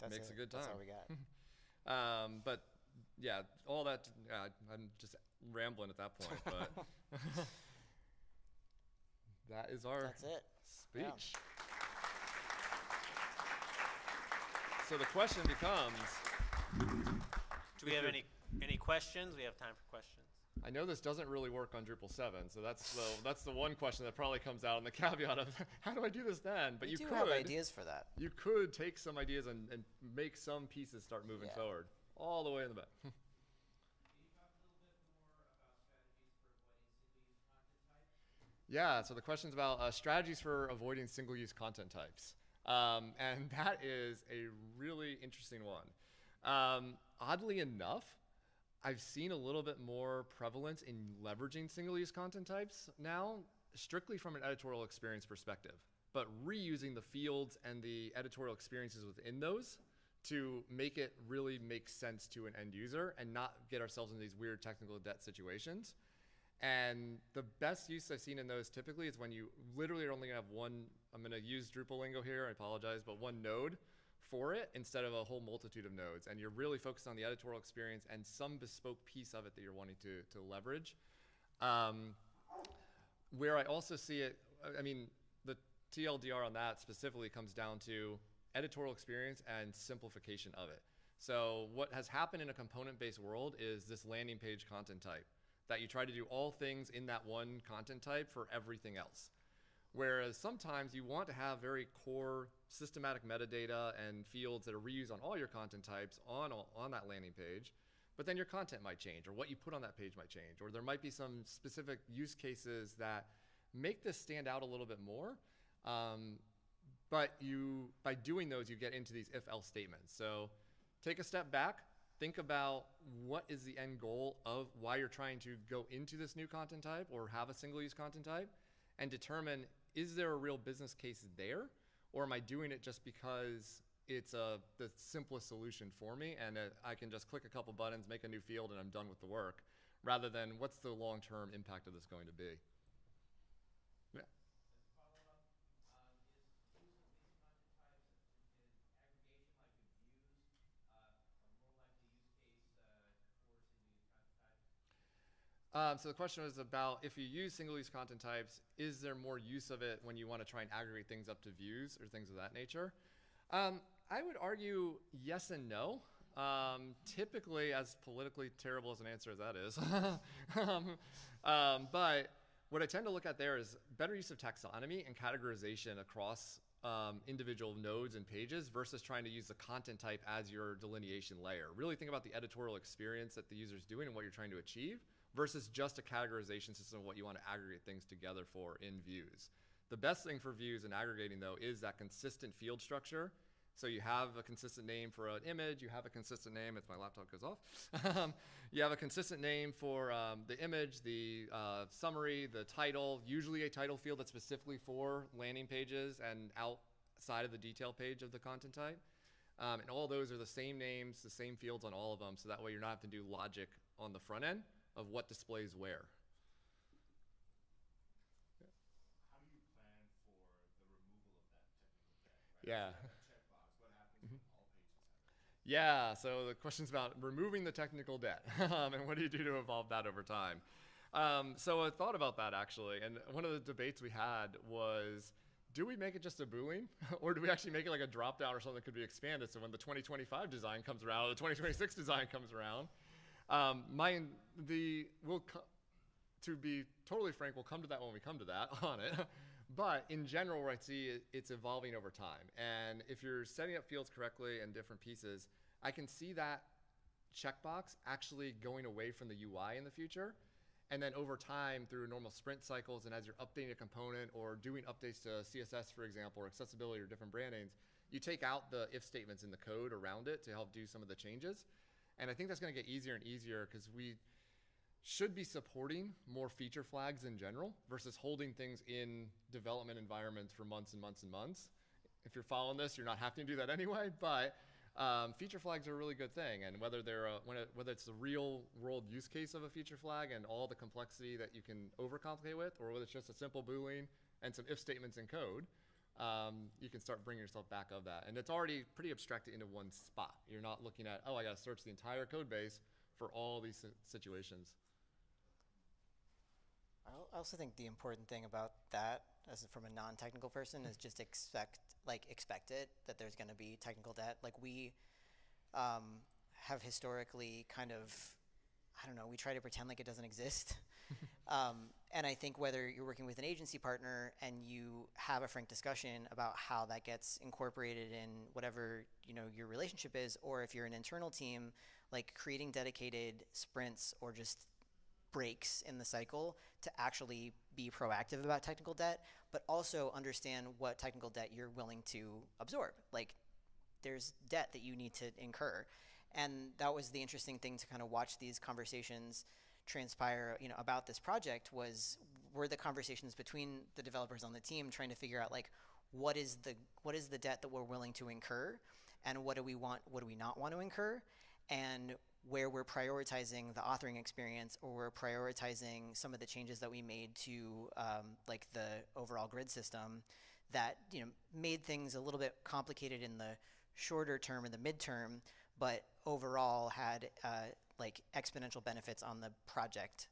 That's Makes it. a good That's all time. we got. um, but yeah all that uh, i'm just rambling at that point but that is our That's it. Yeah. speech. So the question becomes we have any any questions? We have time for questions. I know this doesn't really work on Drupal 7, so that's the that's the one question that probably comes out in the caveat of how do I do this then? But we you do could have ideas for that. you could take some ideas and, and make some pieces start moving Yeah. forward all the way in the back. Yeah, so the question's about uh, strategies for avoiding single-use content types. Um, and that is a really interesting one. Um, oddly enough, I've seen a little bit more prevalence in leveraging single-use content types now, strictly from an editorial experience perspective, but reusing the fields and the editorial experiences within those to make it really make sense to an end user and not get ourselves in these weird technical debt situations. And the best use I've seen in those typically is when you literally are only gonna have one, I'm gonna use Drupal lingo here, I apologize, but one node for it instead of a whole multitude of nodes. And you're really focused on the editorial experience and some bespoke piece of it that you're wanting to, to leverage. Um, where I also see it, I- mean, the TLDR on that specifically comes down to editorial experience and simplification of it. So what has happened in a component-based world is this landing page content type that you try to do all things in that one content type for everything else. Whereas sometimes you want to have very core systematic metadata and fields that are reused on all your content types on, on that landing page, but then your content might change or what you put on that page might change, or there might be some specific use cases that make this stand out a little bit more. Um, but you, by doing those, you get into these if-else statements. So take a step back, think about what is the end goal of why you're trying to go into this new content type or have a single-use content type, and determine is there a real business case there, or am I doing it just because it's uh, the simplest solution for me, and uh, I can just click a couple buttons, make a new field, and I'm done with the work, rather than what's the long-term impact of this going to be? Yeah. Um, so the question was about if you use single-use content types, is there more use of it when you want to try and aggregate things up to views or things of that nature? Um, I would argue yes and no. Um, typically, as politically terrible as an answer as that is, um, um, but what I tend to look at there is better use of taxonomy and categorization across um, individual nodes and pages versus trying to use the content type as your delineation layer. Really think about the editorial experience that the user is doing and what you're trying to achieve versus just a categorization system of what you want to aggregate things together for in views. The best thing for views and aggregating though is that consistent field structure. So you have a consistent name for an image, you have a consistent name, if my laptop goes off. You have a consistent name for um, the image, the uh, summary, the title, usually a title field that's specifically for landing pages and outside of the detail page of the content type. Um, and all those are the same names, the same fields on all of them, so that way you're not having to do logic on the front end of what displays where. How do you plan for the removal of that technical debt? Right? Yeah. So you have a checkbox. What happens when all pages have it? Yeah, so the question's about removing the technical debt um, and what do you do to evolve that over time? Um, so I thought about that actually, and one of the debates we had was do we make it just a Boolean or do we actually make it like a drop down or something that could be expanded so when the 2025 design comes around or the 2026 design comes around? Um, my, the, we'll, co- to be totally frank, we'll come to that when we come to that on it. but in general, where I see it, it's evolving over time. And if you're setting up fields correctly and different pieces, I can see that checkbox actually going away from the UI in the future. And then over time, through normal sprint cycles, and as you're updating a component or doing updates to CSS, for example, or accessibility or different brandings, you take out the if statements in the code around it to help do some of the changes. And I think that's going to get easier and easier because we should be supporting more feature flags in general versus holding things in development environments for months and months and months. If you're following this, you're not having to do that anyway, but um, feature flags are a really good thing. And whether they're a, it, whether it's the real world use case of a feature flag and all the complexity that you can overcomplicate with, or whether it's just a simple boolean and some if statements in code, um, you can start bringing yourself back of that. And it's already pretty abstracted into one spot. You're not looking at, oh, I got to search the entire code base for all these situations. I also think the important thing about that, as from a non-technical person, is just expect like expect it that there's going to be technical debt. Like we um, have historically kind of, I don't know, we try to pretend like it doesn't exist. um, and I think whether you're working with an agency partner and you have a frank discussion about how that gets incorporated in whatever you know your relationship is, or if you're an internal team, like creating dedicated sprints or just breaks in the cycle to actually be proactive about technical debt, but also understand what technical debt you're willing to absorb. Like, there's debt that you need to incur. And that was the interesting thing to kind of watch these conversations transpire, you know, about this project was were the conversations between the developers on the team trying to figure out like what is the what is the debt that we're willing to incur? And what do we want what do we not want to incur? And where we're prioritizing the authoring experience or we're prioritizing some of the changes that we made to um, like the overall grid system that you know made things a little bit complicated in the shorter term and the midterm but overall had uh, like exponential benefits on the project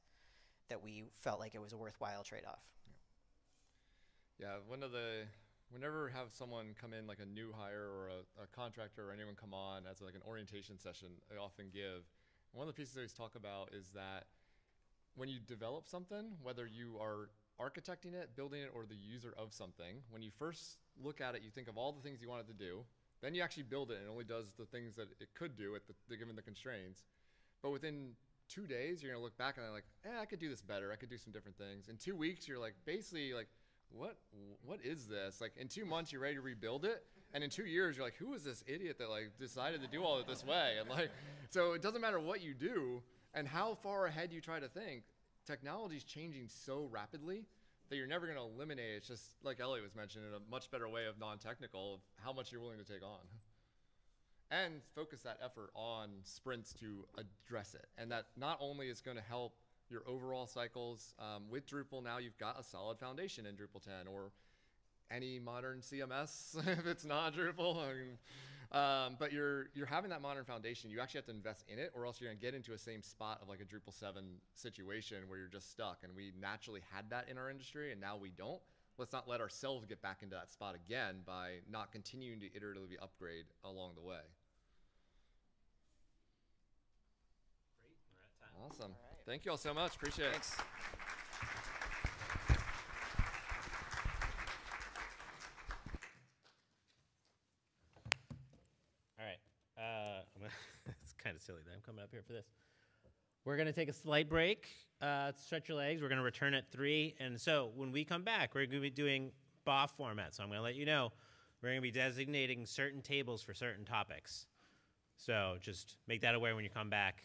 that we felt like it was a worthwhile trade-off Yeah, one of the whenever have someone come in like a new hire or a, a contractor or anyone come on as like an orientation session, I often give. One of the pieces I always talk about is that when you develop something, whether you are architecting it, building it, or the user of something, when you first look at it, you think of all the things you want it to do. Then you actually build it, and it only does the things that it could do at the given the constraints. But within two days, you're gonna look back and like, eh, I could do this better. I could do some different things. In two weeks, you're like, basically like, what what is this? Like in two months, you're ready to rebuild it, and in two years, you're like, who is this idiot that like decided to do all of it this way? And like, so it doesn't matter what you do and how far ahead you try to think. Technology's changing so rapidly that you're never going to eliminate. It's just like Elliot was mentioning, a much better way of non-technical of how much you're willing to take on and focus that effort on sprints to address it. And that not only is going to help your overall cycles um, with Drupal, now you've got a solid foundation in Drupal 10 or any modern CMS if it's not Drupal. Um, but you're you're having that modern foundation. You actually have to invest in it, or else you're gonna get into a same spot of like a Drupal seven situation where you're just stuck. And we naturally had that in our industry, and now we don't. Let's not let ourselves get back into that spot again by not continuing to iteratively upgrade along the way. Great. We're at time. Awesome. All right. Thank you all so much. Appreciate it. Thanks. All right. Uh, I'm gonna it's kind of silly that I'm coming up here for this. We're going to take a slight break, uh, stretch your legs. We're going to return at 3. And so when we come back, we're going to be doing BOF format. So I'm going to let you know we're going to be designating certain tables for certain topics. So just make that aware when you come back.